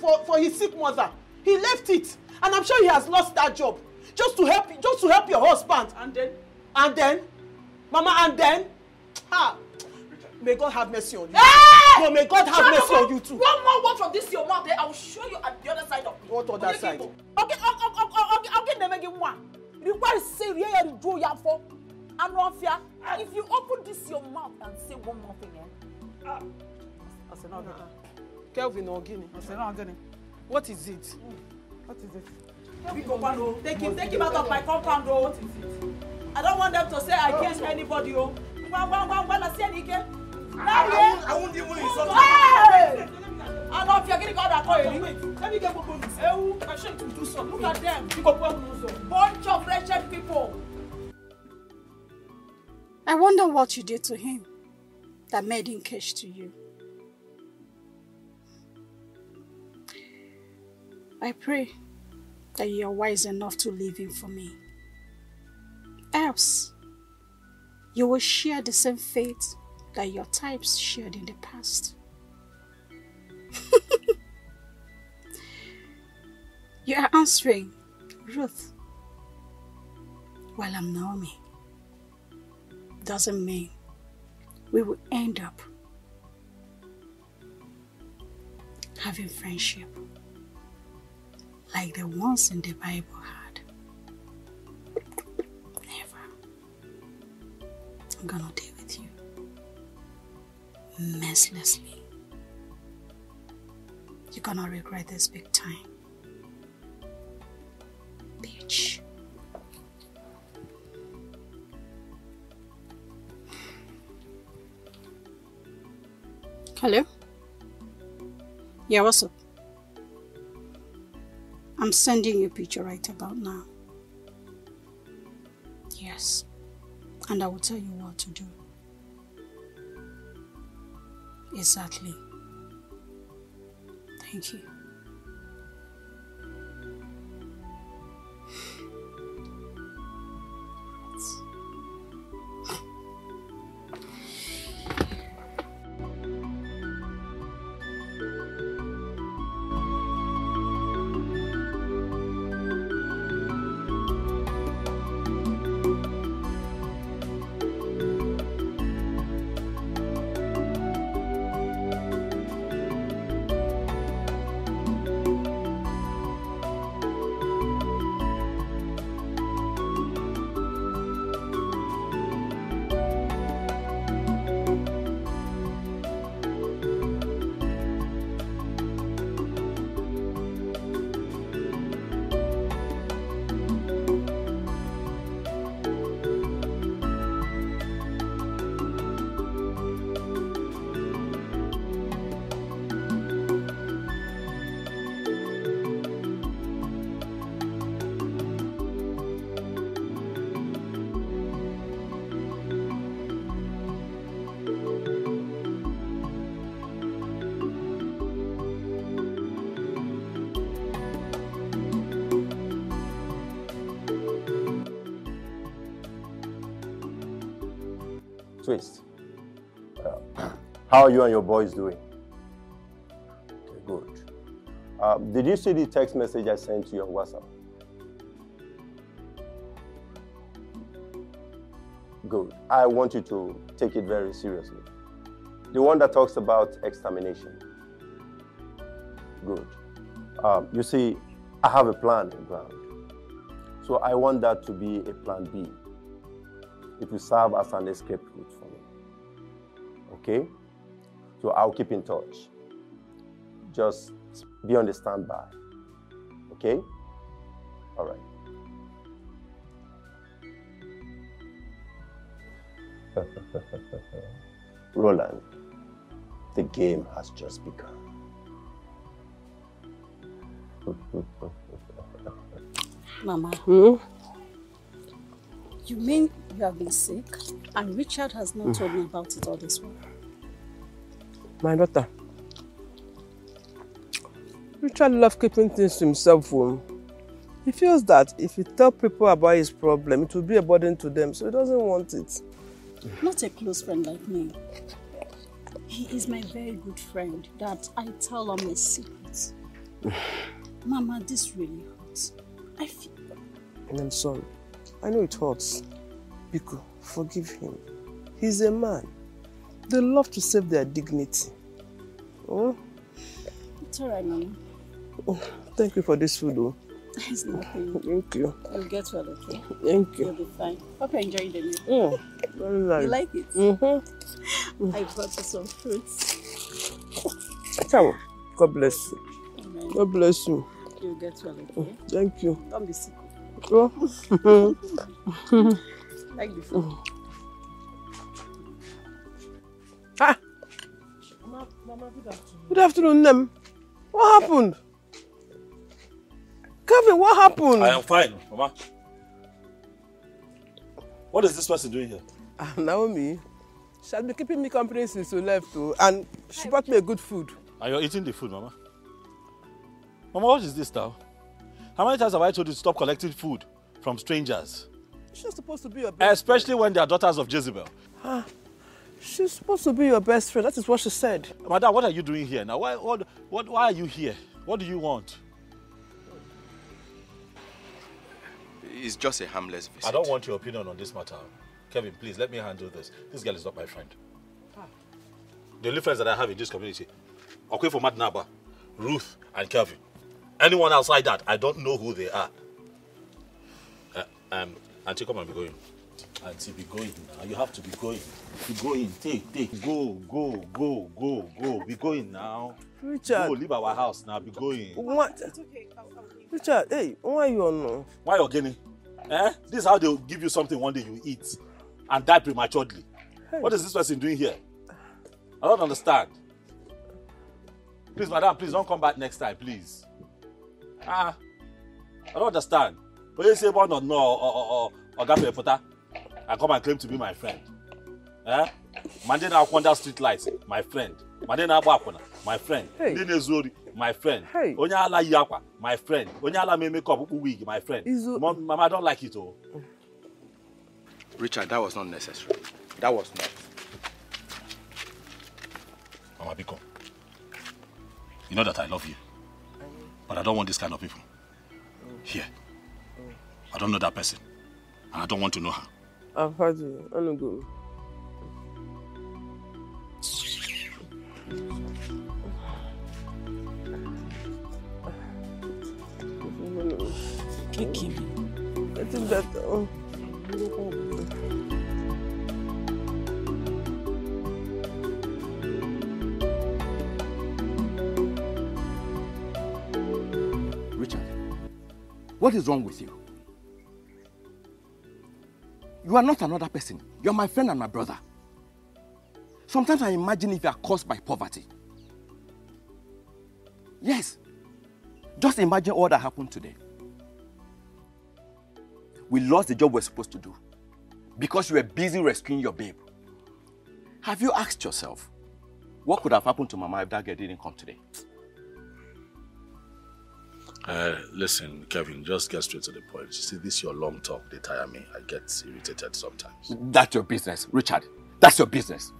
for, for his sick mother. He left it, and I'm sure he has lost that job just to help just to help your husband. And then? And then, Mama, and then, ha! May God have mercy on you. Hey! No, may God have mercy on you too. One more word from this your mouth, then I will show you at the other side of me. What other Okay, side? Okay, okay, okay, okay, okay, never give one. Require say yeah, yeah, do ya for. And one fear. If you open this your mouth and say one more thing, eh? Ah. I said, no, no. Kelvin Ogini. I said, no, Ogini. What is it? What is it? Big oh. Take him, take him out of my compound, oh. What is it? I don't want them to say I against anybody, oh. One, one, one, one, I see any. I won't- I won't even insult you. Hey! I don't fear getting God that call you. Let me get Bobo this. Eh, I should to do something. Look at them. Bunch of wretched people. I wonder what you did to him that made him cash to you. I pray that you are wise enough to leave him for me. Else, you will share the same fate that your types shared in the past. [laughs] you are answering Ruth while I'm Naomi doesn't mean we will end up having friendship like the ones in the Bible had. Never. I'm gonna you mercilessly. You're gonna regret this big time. Bitch. Hello? Yeah, what's up? I'm sending you a picture right about now. Yes. And I will tell you what to do. Exactly. Thank you. How are you and your boys doing? Okay, good. Uh, did you see the text message I sent to you on WhatsApp? Good. I want you to take it very seriously. The one that talks about extermination. Good. Um, you see, I have a plan in ground. So I want that to be a plan B. It will serve as an escape route for me. Okay? So I'll keep in touch. Just be on the standby. Okay? All right. [laughs] Roland, the game has just begun. [laughs] Mama. Hmm? You mean you have been sick and Richard has not told me about it all this while? My daughter. Richard loves keeping things to himself. oh. He feels that if he tell people about his problem, it will be a burden to them, so he doesn't want it. Not a close friend like me. He is my very good friend that I tell all my secrets. [sighs] Mama, this really hurts. I feel And I'm sorry. I know it hurts. Biko, forgive him. He's a man. They love to save their dignity. Oh, it's alright, Mama. oh, thank you for this food. Oh. It's nothing. [laughs] Thank you. You'll get well, okay? Thank you. You'll be fine. Hope you're enjoying the meal. Mm, very nice. You like it? Mm-hmm. I brought you some fruits. Ciao. God bless you. Amen. God bless you. You'll get well, okay? Thank you. Don't be sick. Oh. [laughs] [laughs] like the Good afternoon, Nem. What happened? Kevin, what happened? I am fine, Mama. What is this person doing here? Ah, Naomi, she has been keeping me company since you left, oh, and she brought me a good food. And you're eating the food, Mama. Mama, what is this now? How many times have I told you to stop collecting food from strangers? She's supposed to be your best Especially when they are daughters of Jezebel. Ah, she's supposed to be your best friend. That is what she said. Madam, what are you doing here now? Why, what, what, why are you here? What do you want? It's just a harmless visit. I don't want your opinion on this matter. Kevin, please let me handle this. This girl is not my friend. The only friends that I have in this community, Okwefo Madnaba, Ruth, and Kevin. Anyone outside that, I don't know who they are. Uh, um, Auntie, come and be going. Auntie, be going. now. You have to be going. Be going. Take, take. Go, go, go, go, go. Be going now. Richard. Go, leave our house now. Be going. What? Richard, hey, why you on? Why you're getting? Eh? This is how they'll give you something one day you eat and die prematurely. What is this person doing here? I don't understand. Please, madam, please don't come back next time, please. Ah, I don't understand. When you say one or no, or, I come and claim to be my friend. Eh? Mande na akwanda street lights, my friend. Mande na agba akwụna, my friend. Hey. Ndị na-ezu ori, my friend. Hey. Onye ala yi akwa, my friend. Onye ala mee makeup kpụ wig, my friend. Mom, Mama, I don't like it, oh. Richard, that was not necessary. That was not. Mama Biko, you know that I love you. But I don't want this kind of people. Here. I don't know that person. And I don't want to know her. I've heard you. I don't go. Kiki. I think that. Oh. Richard, what is wrong with you? You are not another person. You are my friend and my brother. Sometimes I imagine if you are caused by poverty. Yes. Just imagine all that happened today. We lost the job we were supposed to do because you were busy rescuing your babe. Have you asked yourself, what could have happened to Mama if that girl didn't come today? Uh, listen, Kevin, just get straight to the point. You see, this your long talk, they tire me. I get irritated sometimes. That's your business, Richard. That's your business.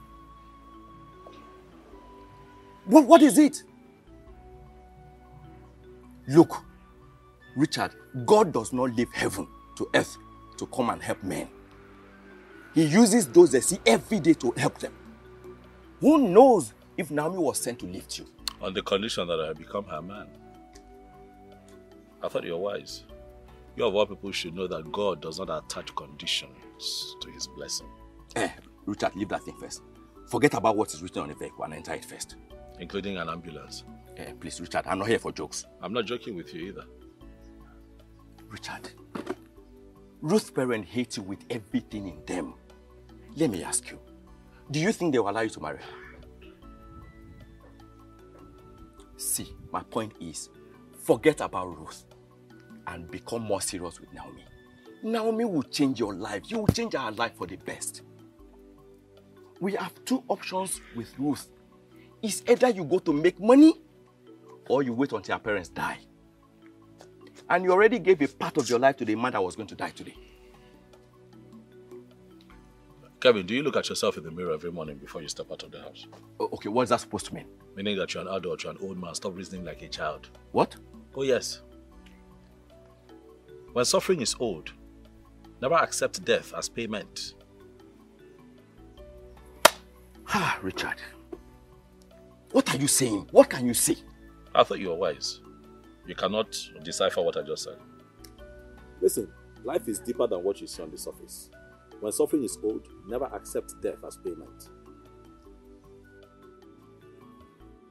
What, what is it? Look, Richard, God does not leave heaven to earth to come and help men. He uses those they see every day to help them. Who knows if Naomi was sent to lift you? On the condition that I become her man. I thought you were wise. You of all people should know that God does not attach conditions to his blessing. Eh, Richard, leave that thing first. Forget about what is written on the vehicle and enter it first. Including an ambulance. Eh, please, Richard, I'm not here for jokes. I'm not joking with you either. Richard, Ruth's parents hate you with everything in them. Let me ask you, do you think they will allow you to marry her? See, my point is, forget about Ruth and become more serious with Naomi. Naomi will change your life. You will change our life for the best. We have two options with Ruth. It's either you go to make money or you wait until your parents die. And you already gave a part of your life to the man that was going to die today. Kevin, do you look at yourself in the mirror every morning before you step out of the house? Okay, what is that supposed to mean? Meaning that you're an adult, you're an old man. Stop reasoning like a child. What? Oh, yes. When suffering is old, never accept death as payment. Ah, Richard. What are you saying? What can you say? I thought you were wise. You cannot decipher what I just said. Listen, life is deeper than what you see on the surface. When suffering is old, never accept death as payment.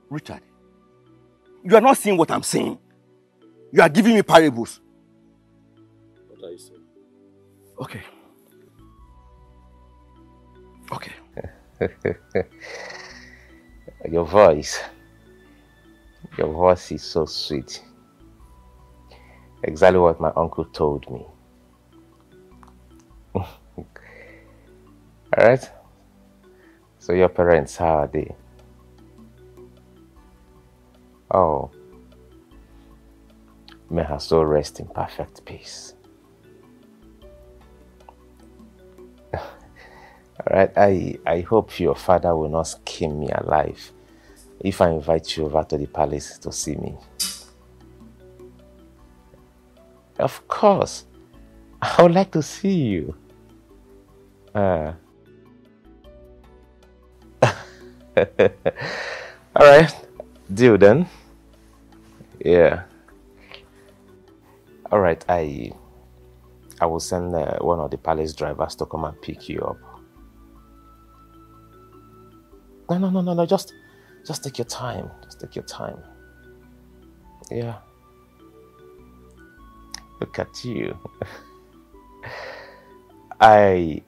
Richard, you are not seeing what I'm saying. You are giving me parables. What are? Okay. Okay. [laughs] your voice. Your voice is so sweet. Exactly what my uncle told me. [laughs] Alright? So your parents, how are they? Oh. May her soul rest in perfect peace. Alright, I, I hope your father will not skin me alive if I invite you over to the palace to see me. Of course. [laughs] I would like to see you. Uh. [laughs] Alright, deal then. Yeah. Alright, I I will send uh, one of the palace drivers to come and pick you up. No, no, no, no, no. Just, just take your time. Just take your time. Yeah. Look at you. [laughs] I,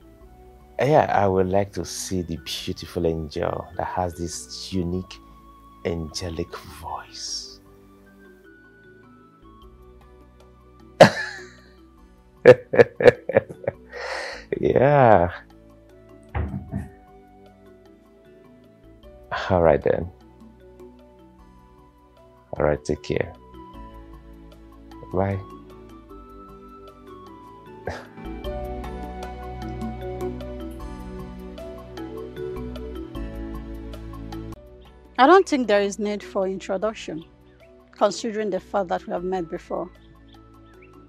yeah, I would like to see the beautiful angel that has this unique angelic voice. [laughs] yeah. All right then. All right, take care. Bye. I don't think there is need for introduction, considering the fact that we have met before,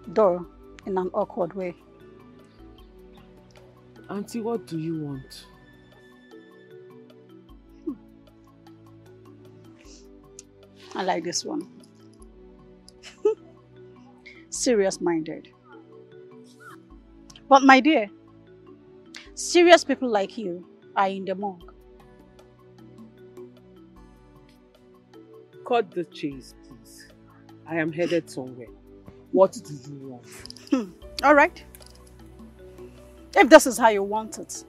though in an awkward way. Auntie, what do you want? I like this one. [laughs] Serious minded. But my dear, serious people like you are in the morgue. Cut the chase, please. I am headed somewhere. What do you want? Hmm. All right. If this is how you want it,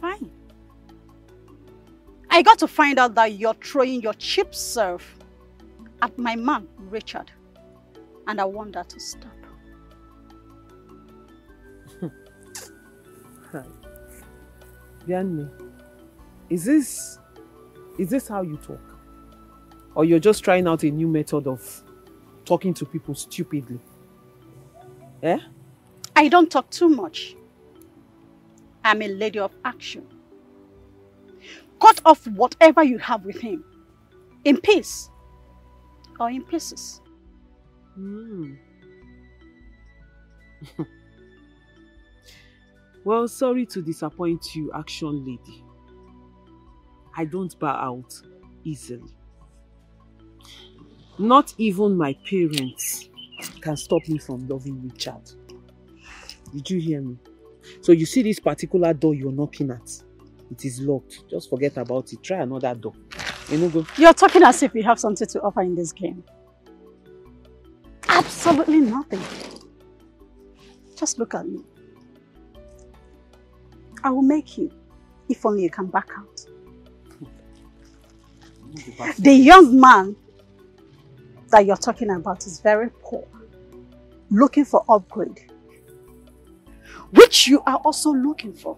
fine. I got to find out that you're throwing your cheap self at my man, Richard. And I want that to stop. [laughs] Hi. Bianme, is this is this how you talk? Or you're just trying out a new method of talking to people stupidly? Eh? I don't talk too much. I'm a lady of action. Cut off whatever you have with him. In peace. Or in pieces. Hmm. [laughs] well, sorry to disappoint you, action lady. I don't bow out easily. Not even my parents can stop me from loving Richard. Did you hear me? So you see this particular door you're knocking at? It is locked. Just forget about it. Try another door. You're talking as if you have something to offer in this game. Absolutely nothing. Just look at me. I will make you, if only you can back out. The young man that you're talking about is very poor, looking for upgrade, which you are also looking for.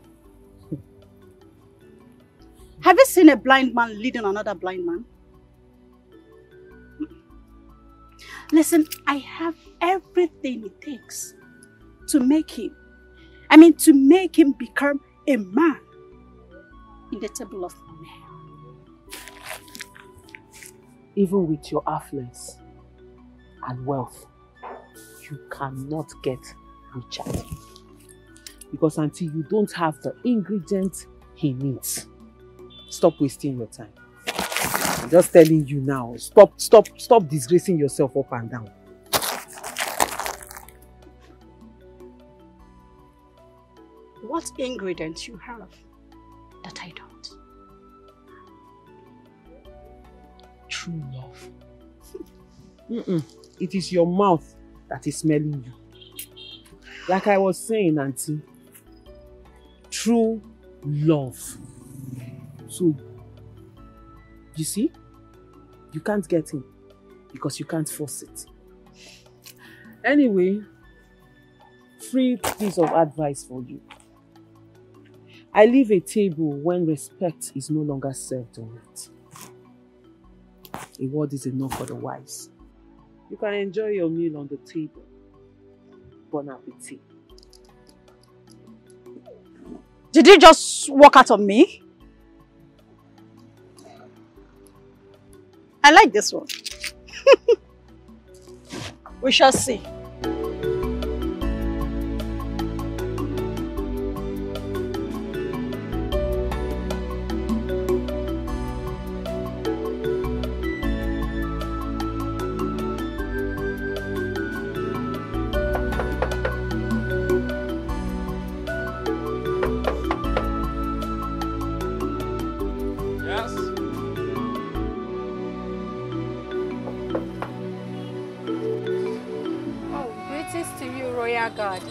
Have you seen a blind man leading another blind man? Listen, I have everything it takes to make him, I mean, to make him become a man in the table of men. Even with your affluence and wealth, you cannot get Richard. Because until you don't have the ingredients he needs, stop wasting your time. I'm just telling you now, stop, stop, stop disgracing yourself up and down. What ingredients you have that I don't? True love. [laughs] Mm-mm. It is your mouth that is smelling you. Like I was saying, Auntie, true love. So, you see, you can't get him because you can't force it. Anyway, free piece of advice for you. I leave a table when respect is no longer served on it. A word is enough for the wise. You can enjoy your meal on the table. Bon appetit. Did you just walk out on me? I like this one. [laughs] we shall see. Royal Guard.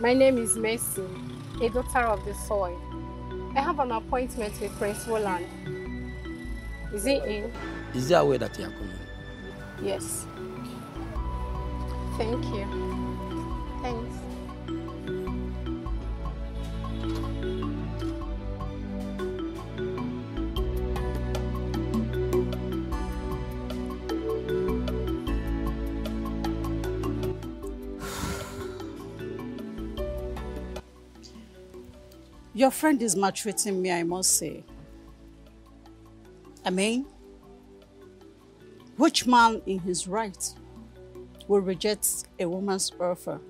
My name is Mercy, a daughter of the soil. I have an appointment with Prince Roland. Is he in? Is there a way that you are coming? Yes. Thank you. Your friend is maltreating me, I must say. I mean, which man in his right will reject a woman's offer?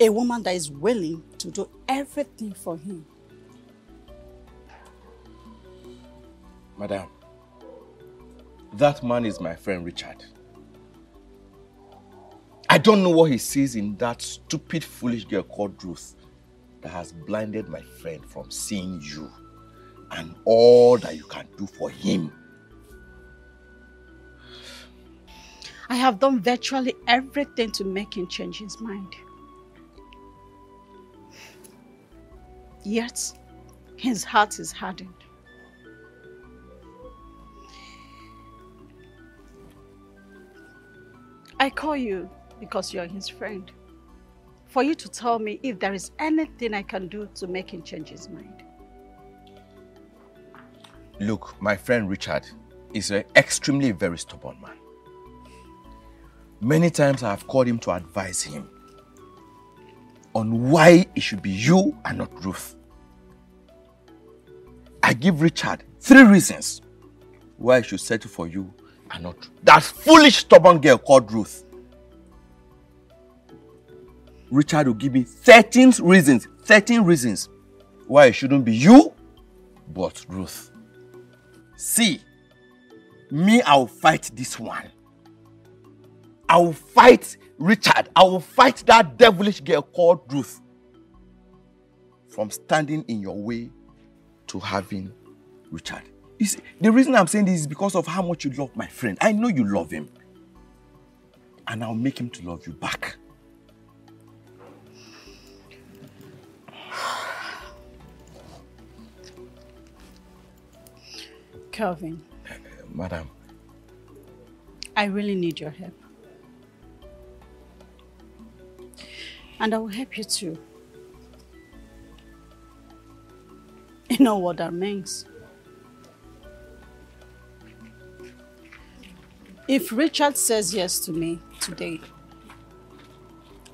A woman that is willing to do everything for him. Madam, that man is my friend Richard. I don't know what he sees in that stupid, foolish girl called Ruth that has blinded my friend from seeing you and all that you can do for him. I have done virtually everything to make him change his mind. Yet, his heart is hardened. I call you because you're his friend. For you to tell me if there is anything I can do to make him change his mind. Look, my friend Richard is an extremely very stubborn man. Many times I have called him to advise him on why it should be you and not Ruth. I give Richard three reasons why I should settle for you and not that foolish stubborn girl called Ruth. Richard will give me 13 reasons, 13 reasons why it shouldn't be you, but Ruth. See, me, I'll fight this one. I will fight Richard. I will fight that devilish girl called Ruth from standing in your way to having Richard. You see, the reason I'm saying this is because of how much you love my friend. I know you love him. And I'll make him to love you back. Kelvin, Madam, I really need your help. And I will help you too. You know what that means. If Richard says yes to me today,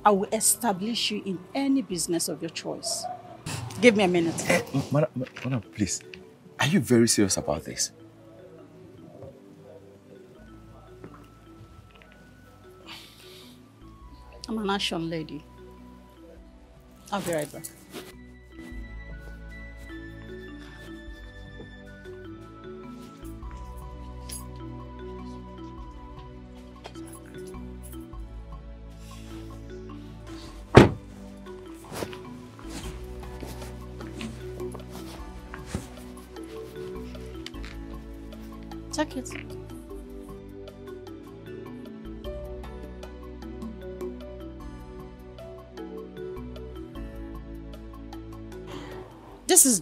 I will establish you in any business of your choice. Give me a minute. Eh, madam, madam, please. Are you very serious about this? I'm an action lady. I'll be right back.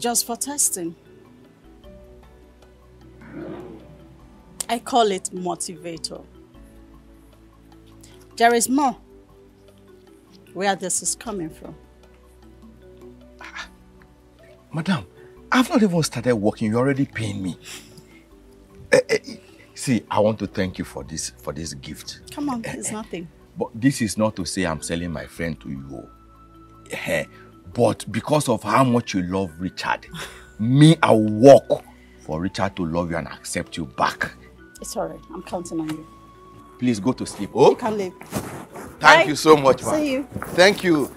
Just for testing. I call it motivator. There is more where this is coming from. Madam, I've not even started working. You're already paying me. Eh, eh, see, I want to thank you for this for this gift. Come on, it's nothing. But this is not to say I'm selling my friend to you. But because of how much you love Richard, me, I will work for Richard to love you and accept you back. It's all right. I'm counting on you. Please go to sleep. Oh, You can leave. thank Bye. you so much, man. See you. Thank you.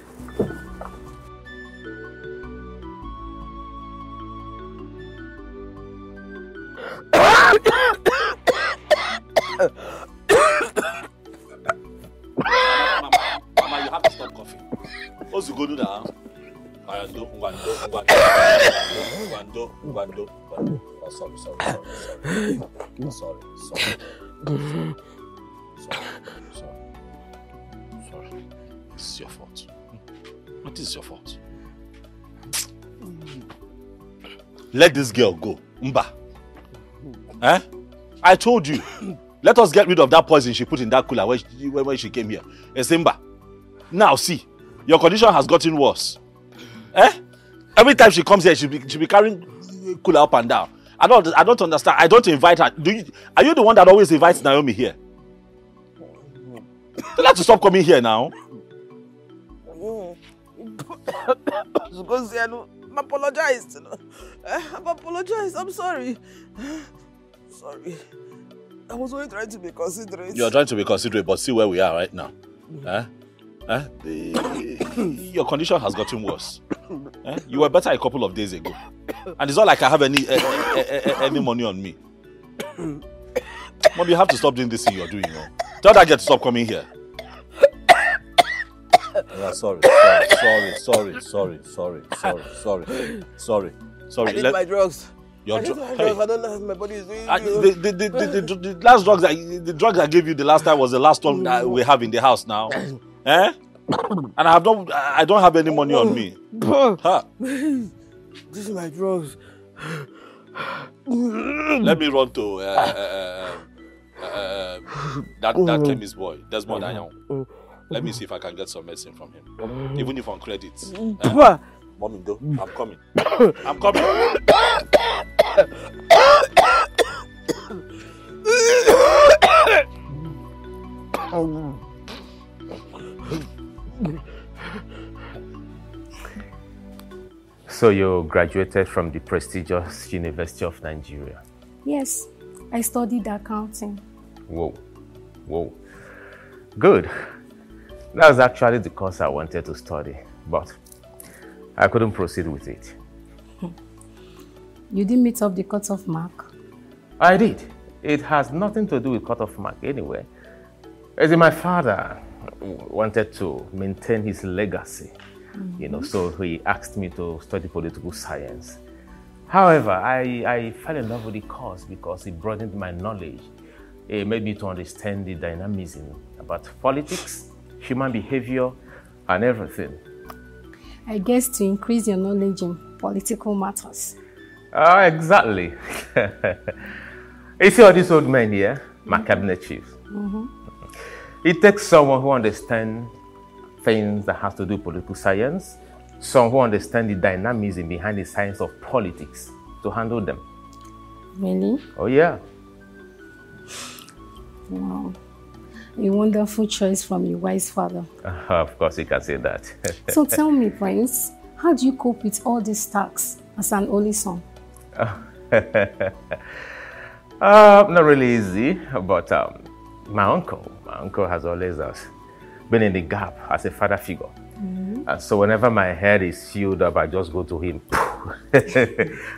Let this girl go. Mba. Eh? I told you. [clears throat] Let us get rid of that poison she put in that cooler when she, when, when she came here. Esimba. Now see, your condition has gotten worse. Eh? Every time she comes here, she be, she be carrying cooler up and down. I don't I don't understand. I don't invite her. Do you are you the one that always invites Naomi here? Tell her to stop coming here now. [coughs] [coughs] Because I know, I'm apologized. You know. Eh, I'm apologized. I'm sorry. Sorry. I was only trying to be considerate. You're trying to be considerate, but see where we are right now. Eh? Eh? The- your condition has gotten worse. Eh? You were better a couple of days ago. And it's not like I have any eh, eh, eh, eh, any money on me. Mom, you have to stop doing this thing you're doing. Oh. Tell that girl to stop coming here. Yeah, sorry, sorry, sorry, sorry, sorry, sorry, sorry, sorry, sorry. I need Let- my drugs. Your I my hey. drugs. I don't know how my body is doing. Uh, the, the, the, the, the, the last drugs I, the drugs I gave you the last time was the last one that we have in the house now. [coughs] eh? And I have not I don't have any money on me. [coughs] Huh. This is my drugs. [coughs] Let me run to uh, uh, uh, uh, that that chemist boy, Desmond Ayan. Let me see if I can get some medicine from him, mm. even if on credit. Mm. Eh? Papa. Mommy, do mm. I'm coming. I'm coming. So you graduated from the prestigious University of Nigeria. Yes, I studied accounting. Whoa, whoa. Good. That was actually the course I wanted to study, but I couldn't proceed with it. You didn't meet up the cutoff mark. I did. It has nothing to do with cutoff mark anyway. As in, my father wanted to maintain his legacy, you know, mm-hmm. so he asked me to study political science. However, I, I fell in love with the course because it broadened my knowledge. It made me to understand the dynamism about politics, human behavior, and everything. I guess to increase your knowledge in political matters. Ah, exactly. [laughs] you see all these old men here, my cabinet chiefs. Mhm. It takes someone who understands things that has to do with political science, someone who understands the dynamism behind the science of politics to handle them. Really? Oh yeah. Wow. A wonderful choice from your wise father. [laughs] of course, you can say that. [laughs] So tell me, Prince, how do you cope with all these tasks as an only son? uh, [laughs] not really easy, but um, my uncle, my uncle has always uh, been in the gap as a father figure. Mhm. And so whenever my head is filled up, I just go to him.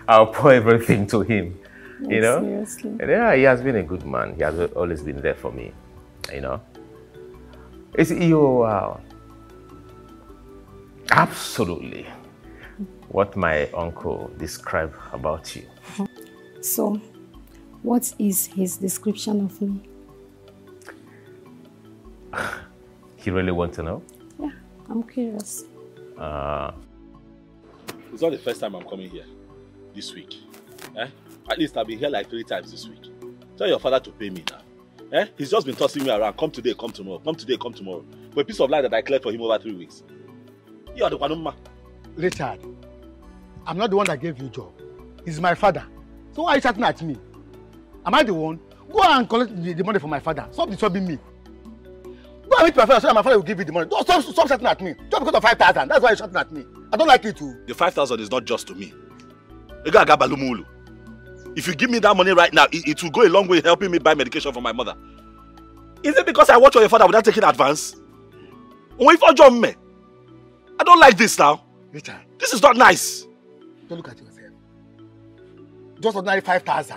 I'll pour everything to him. You know? seriously? And yeah, he has been a good man. He has always been there for me. You know? It's you uh, absolutely what my uncle described about you. [laughs] So, what is his description of me? [laughs] he really want to know? Yeah, I'm curious. Uh, It's not the first time I'm coming here this week. Eh? At least I've been here like three times this week. Tell your father to pay me now. Eh? He's just been tossing me around. Come today, come tomorrow. Come today, come tomorrow. For a piece of land that I cleared for him over three weeks. You are the one, ma. Richard, I'm not the one that gave you job. He's my father. So why are you shouting at me? Am I the one? Go and collect the, the money from my father. Stop disturbing me. Go and meet my father so that my father will give you the money. Don't stop, stop shouting at me. Just because of 5,000. That's why you're shouting at me. I don't like it too. The 5,000 is not just to me. Ego agabalumulu. If you give me that money right now, it, it will go a long way helping me buy medication for my mother. Is it because I watch on your father without taking advance? Only for John me. I don't like this now. Richard. This is not nice. Don't look at yourself. Just ordinary 5,000.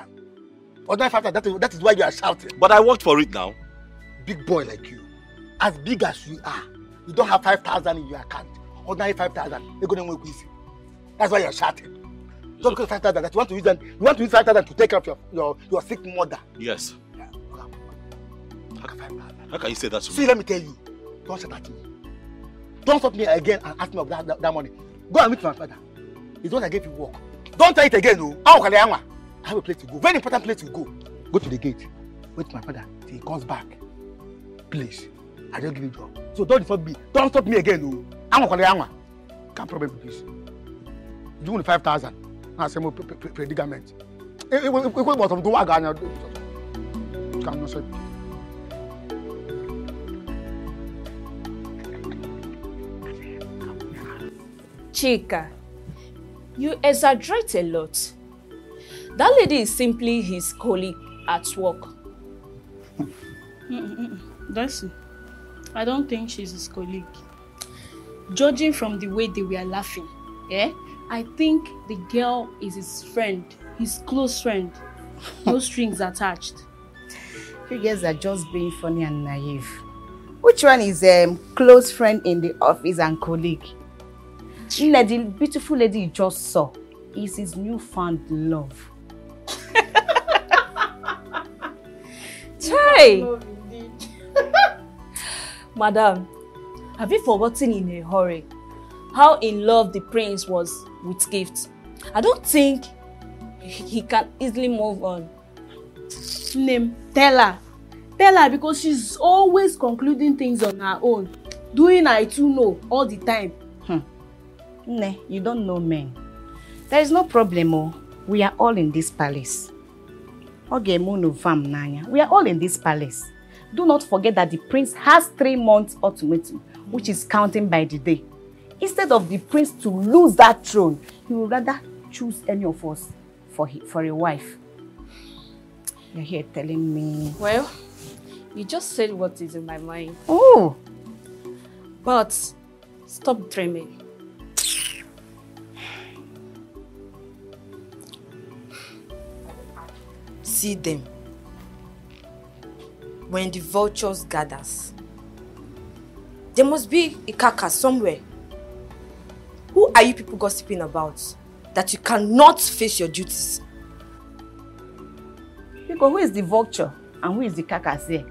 Ordinary 5,000. That is, that is why you are shouting. But I worked for it now. Big boy like you. As big as you are. You don't have 5,000 in your account. Ordinary 5,000. They're going to with you. That's why you're shouting. Just because 5,000 that you want to use them, you want to use 5,000 to take care of your, your, your sick mother. Yes. How can you say that to See, me? let me tell you. Don't shout at me. Don't stop me again and ask me of that, that, that money. Go and meet my father. The one that gave you work. Don't try it again, no. How can I? I have a place to go. Very important place to go. Go to the gate. Wait for my father till he comes back. Please. I don't give you job. So don't stop me. Don't stop me again. No. I'm going to Can't problem with this. You want 5,000. I more predicament. It was some do I got Come on, sir. Chika, you exaggerate a lot. That lady is simply his colleague at work. Darcy, I don't think she's his colleague. Judging from the way they were laughing, yeah, I think the girl is his friend, his close friend. No [laughs] strings attached. You guys are just being funny and naive. Which one is um close friend in the office and colleague? Nne, the beautiful lady you just saw is his newfound love. [laughs] Chai! [laughs] Madam, have you forgotten in a hurry how in love the prince was with gifts? I don't think he can easily move on. Name, tell her. Tell her because she's always concluding things on her own. Doing I too know all the time. Hmm. Nne, you don't know men. There is no problem, oh. We are all in this palace. Oge munu vam nanya. We are all in this palace. Do not forget that the prince has three months ultimatum, which is counting by the day. Instead of the prince to lose that throne, he would rather choose any of us for, he, for a wife. You're here telling me... Well, you just said what is in my mind. Oh! But stop dreaming. See them. When the vultures gathers, there must be a carcass somewhere. Who are you people gossiping about? That you cannot face your duties. Because who is the vulture and who is the carcass here?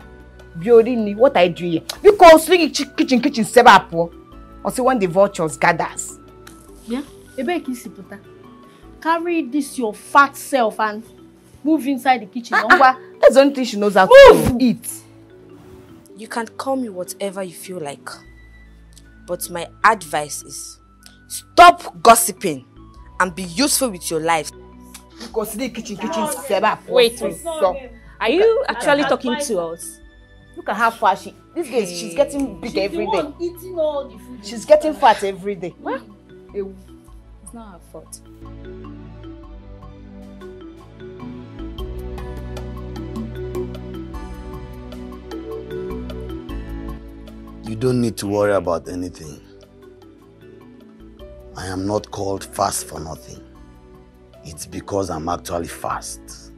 Biorini, what are you doing here? Because swing kitchen kitchen seven up. Or see when the vultures gathers. Yeah? Ebe kisi puta. Carry this your fat self and move inside the kitchen. Ah, ah, that's the only thing she knows how to Move! to eat. You can call me whatever you feel like. But my advice is stop gossiping and be useful with your life. Because the kitchen kitchen seven up. Wait, wait. Are you actually talking to us? Look at how far she. This girl, she's getting big She's every the day. one eating all the food. She's getting fat every day. Well, it's not her fault. You don't need to worry about anything. I am not called fast for nothing. It's because I'm actually fast.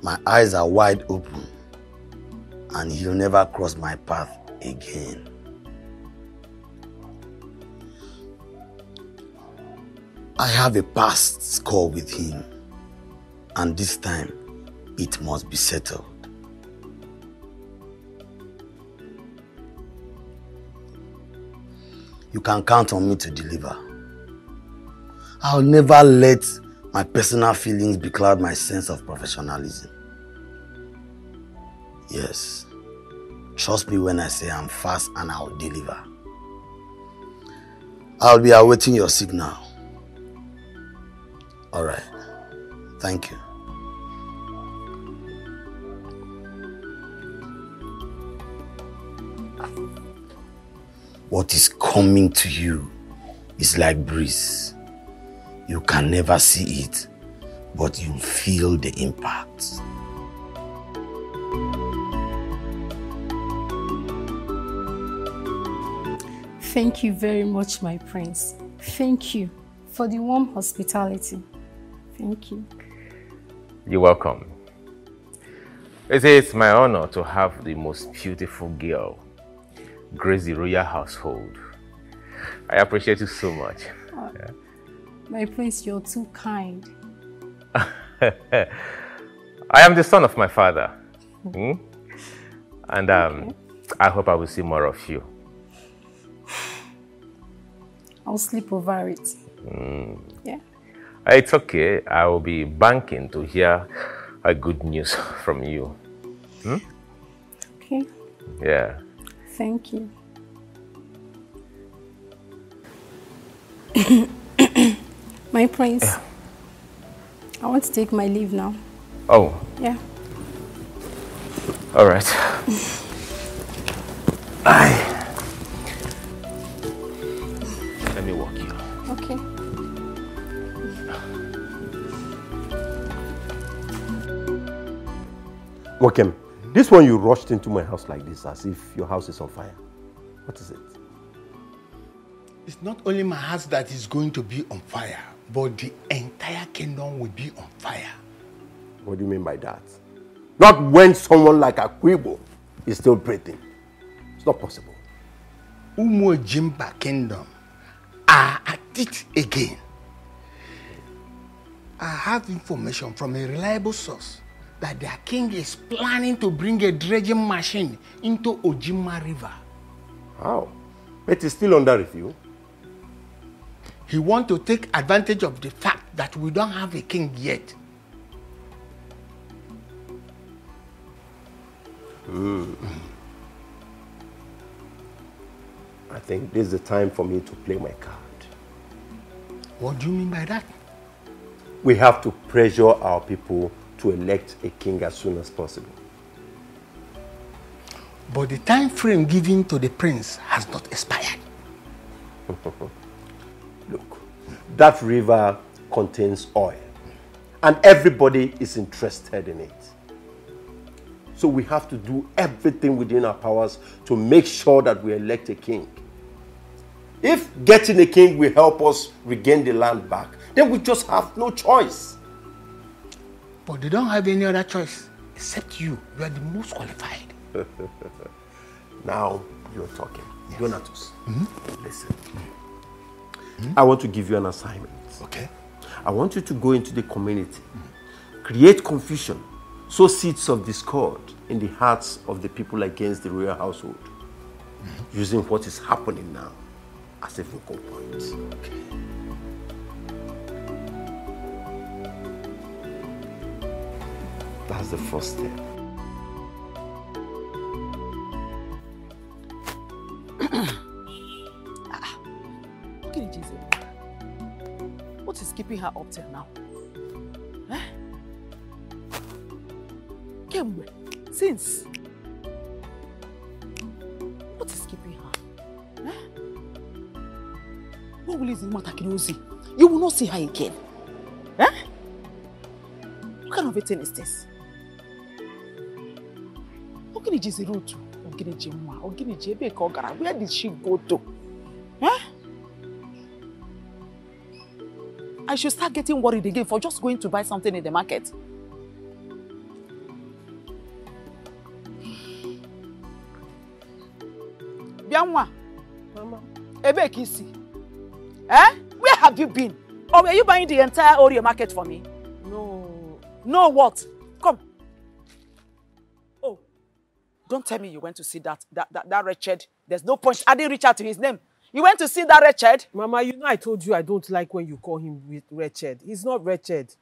My eyes are wide open, and he'll never cross my path again. I have a past score with him, and this time it must be settled. You can count on me to deliver. I'll never let my personal feelings becloud my sense of professionalism. Yes, trust me when I say I'm fast and I'll deliver. I'll be awaiting your signal. All right. Thank you. What is coming to you is like breeze. You can never see it, but you feel the impact. Thank you very much, my prince. Thank you for the warm hospitality. Thank you. You're welcome. It is my honor to have the most beautiful girl grace the royal household. I appreciate you so much. Uh, My prince, you're too kind. [laughs] I am the son of my father. Hmm? And um, I hope I will see more of you. I'll sleep over it. Hmm. Yeah. It's okay. I will be banking to hear a good news [laughs] from you. Hmm? Okay. Yeah. Thank you. [coughs] my prince. I want to take my leave now. Oh, Yeah. all right. I. Let me walk you. Okay. Mokem, this one you rushed into my house like this as if your house is on fire. What is it? It's not only my house that is going to be on fire, but the entire kingdom will be on fire. What do you mean by that? Not when someone like Akwibo is still breathing. It's not possible. Umo Jimba kingdom are at it again. I have information from a reliable source that their king is planning to bring a dredging machine into Ojima River. How? But It is still under review. He wants to take advantage of the fact that we don't have a king yet. Hmm. I think this is the time for me to play my card. What do you mean by that? We have to pressure our people to elect a king as soon as possible. But the time frame given to the prince has not expired. [laughs] Look, that river contains oil, and everybody is interested in it. So we have to do everything within our powers to make sure that we elect a king. If getting a king will help us regain the land back, then we just have no choice. But they don't have any other choice except you. You are the most qualified. [laughs] now you're talking. Donatus, mm-hmm. listen. Mm-hmm. I want to give you an assignment. Okay. I want you to go into the community, create confusion, sow seeds of discord in the hearts of the people against the royal household, mm-hmm. using what is happening now as a focal point. That's the first step. What is keeping her up till now? Eh? Kemwe, since. What is keeping her? Eh? What will the matter, Kirosi? You will not see her again. Eh? What kind of a thing is this? Ogini jizi rotu, ogini ji mwa, ogini ji ebe ka ọ gara. Where did she go to? Eh? I should start getting worried again for just going to buy something in the market. Bịa Mama. Ebee ka i si? Eh? Where have you been? Or were you buying the entire Oreo market for me? No. No what? Come. Don't tell me you went to see that that that, that wretched. There's no point. I didn't reach out to his name. You went to see that wretched? Mama, you know I told you I don't like when you call him wretched. He's not wretched.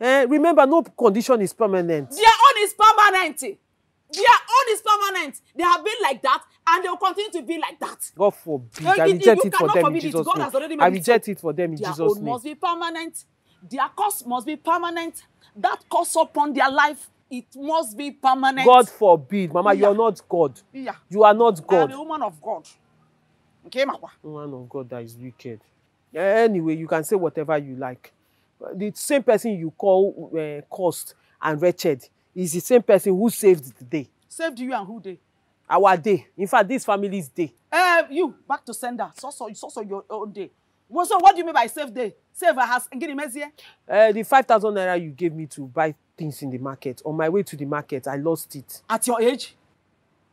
Eh, remember, no condition is permanent. Their own is permanent. Their own is permanent. They have been like that and they will continue to be like that. God forbid. No, I it- reject it for them in. Jesus' name. I reject so. it for them in Their Jesus' own name. must be permanent. Their curse must be permanent. That curse upon their life, it must be permanent. God forbid. Mama, you Yeah. are not God. Yeah. You are not I am God. a woman of God. Okay, Makwa. Woman of God that is wicked. Anyway, you can say whatever you like. The same person you call uh, cursed and wretched is the same person who saved the day. Saved you and who they? Our day. In fact, this family's day. Uh, you back to sender. So so so so your own day. Well, so what do you mean by save day? Save a house get him here. Uh, the 5,000 naira you gave me to buy things in the market, on my way to the market, I lost it. At your age?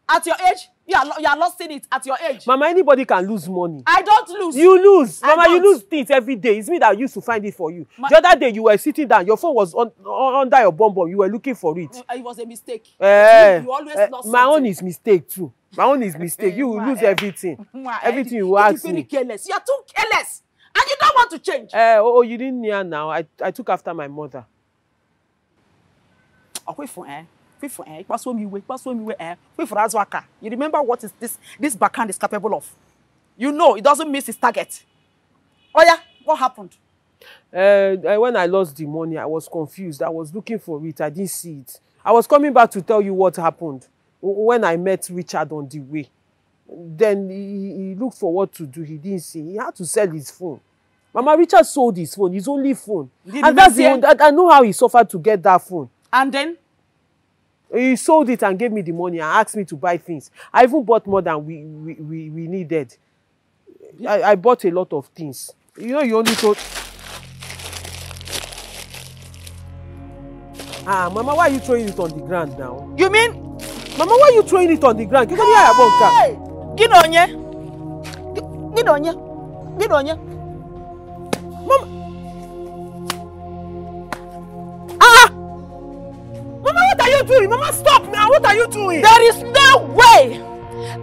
At your age? You are, you are lost in it at your age. Mama, anybody can lose money. I don't lose. You lose. I Mama, you don't. lose things every day. It's me that used to find it for you. Ma- the other day, you were sitting down. Your phone was on, on, under your bum bum. You were looking for it. Uh, It was a mistake. Eh, you, you always eh, lost my own something. is mistake too. My own is mistake. You [laughs] will lose eh. everything. [laughs] Eh, Everything you you ask me. careless. You are too careless. And you don't want to change. Uh, oh, you didn't hear now. I, I took after my mother. Akwefo, eh? Akwefo, eh? Ikpaso mi iwe, ikpaso mi iwe, eh? Akwefo azụ aka. You remember what is this this backhand is capable of? You know it doesn't miss its target. Oh yeah, what happened? Uh, when I lost the money, I was confused. I was looking for it. I didn't see it. I was coming back to tell you what happened when I met Richard on the way. Then he, he looked for what to do. He didn't see. He had to sell his phone. Mama Richard sold his phone, his only phone. Did and that's the one, I, I know how he suffered to get that phone. And then? He sold it and gave me the money and asked me to buy things. I even bought more than we, we, we, we needed. I, I bought a lot of things. You know, you only told. Ah, Mama, why are you throwing it on the ground now? You mean? Mama, why are you throwing it on the ground? Me your bunker. Gị na onye? Gị na onye? Gị na onye? Mama, Mama, stop now. What are you doing? There is no way.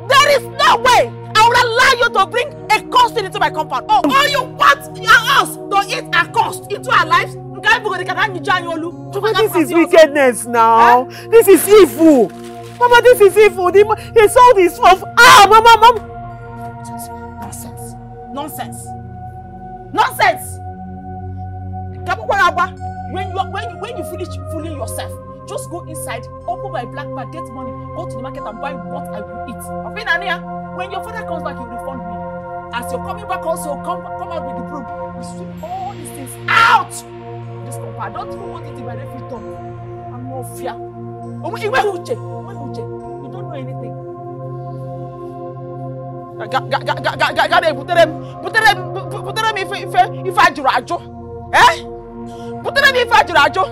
There is no way I will allow you to bring a cost into my compound. Oh, all you want us to eat a cost into our lives? This is wickedness now. This is evil. Mama, this is evil. The, he sold his phone. Ah, Mama, Mama. Nonsense. Nonsense. Nonsense. When you when you when you finish fooling yourself just go inside open my black bag get money go to the market and buy what I will eat. Ọ̀fin na niya when your father comes back he will refund me. As you're coming back also come come out with the broom we sweep all these things out. This compound I don't even want it in my refrigerator. I'm no fear. You don't know anything. Ga ga ga ga ga ga ga ga butere m butere m bu- bu- butere m ife ife ife ajụrụ ajụ. Eh? Butere m ife ajụrụ ajụ.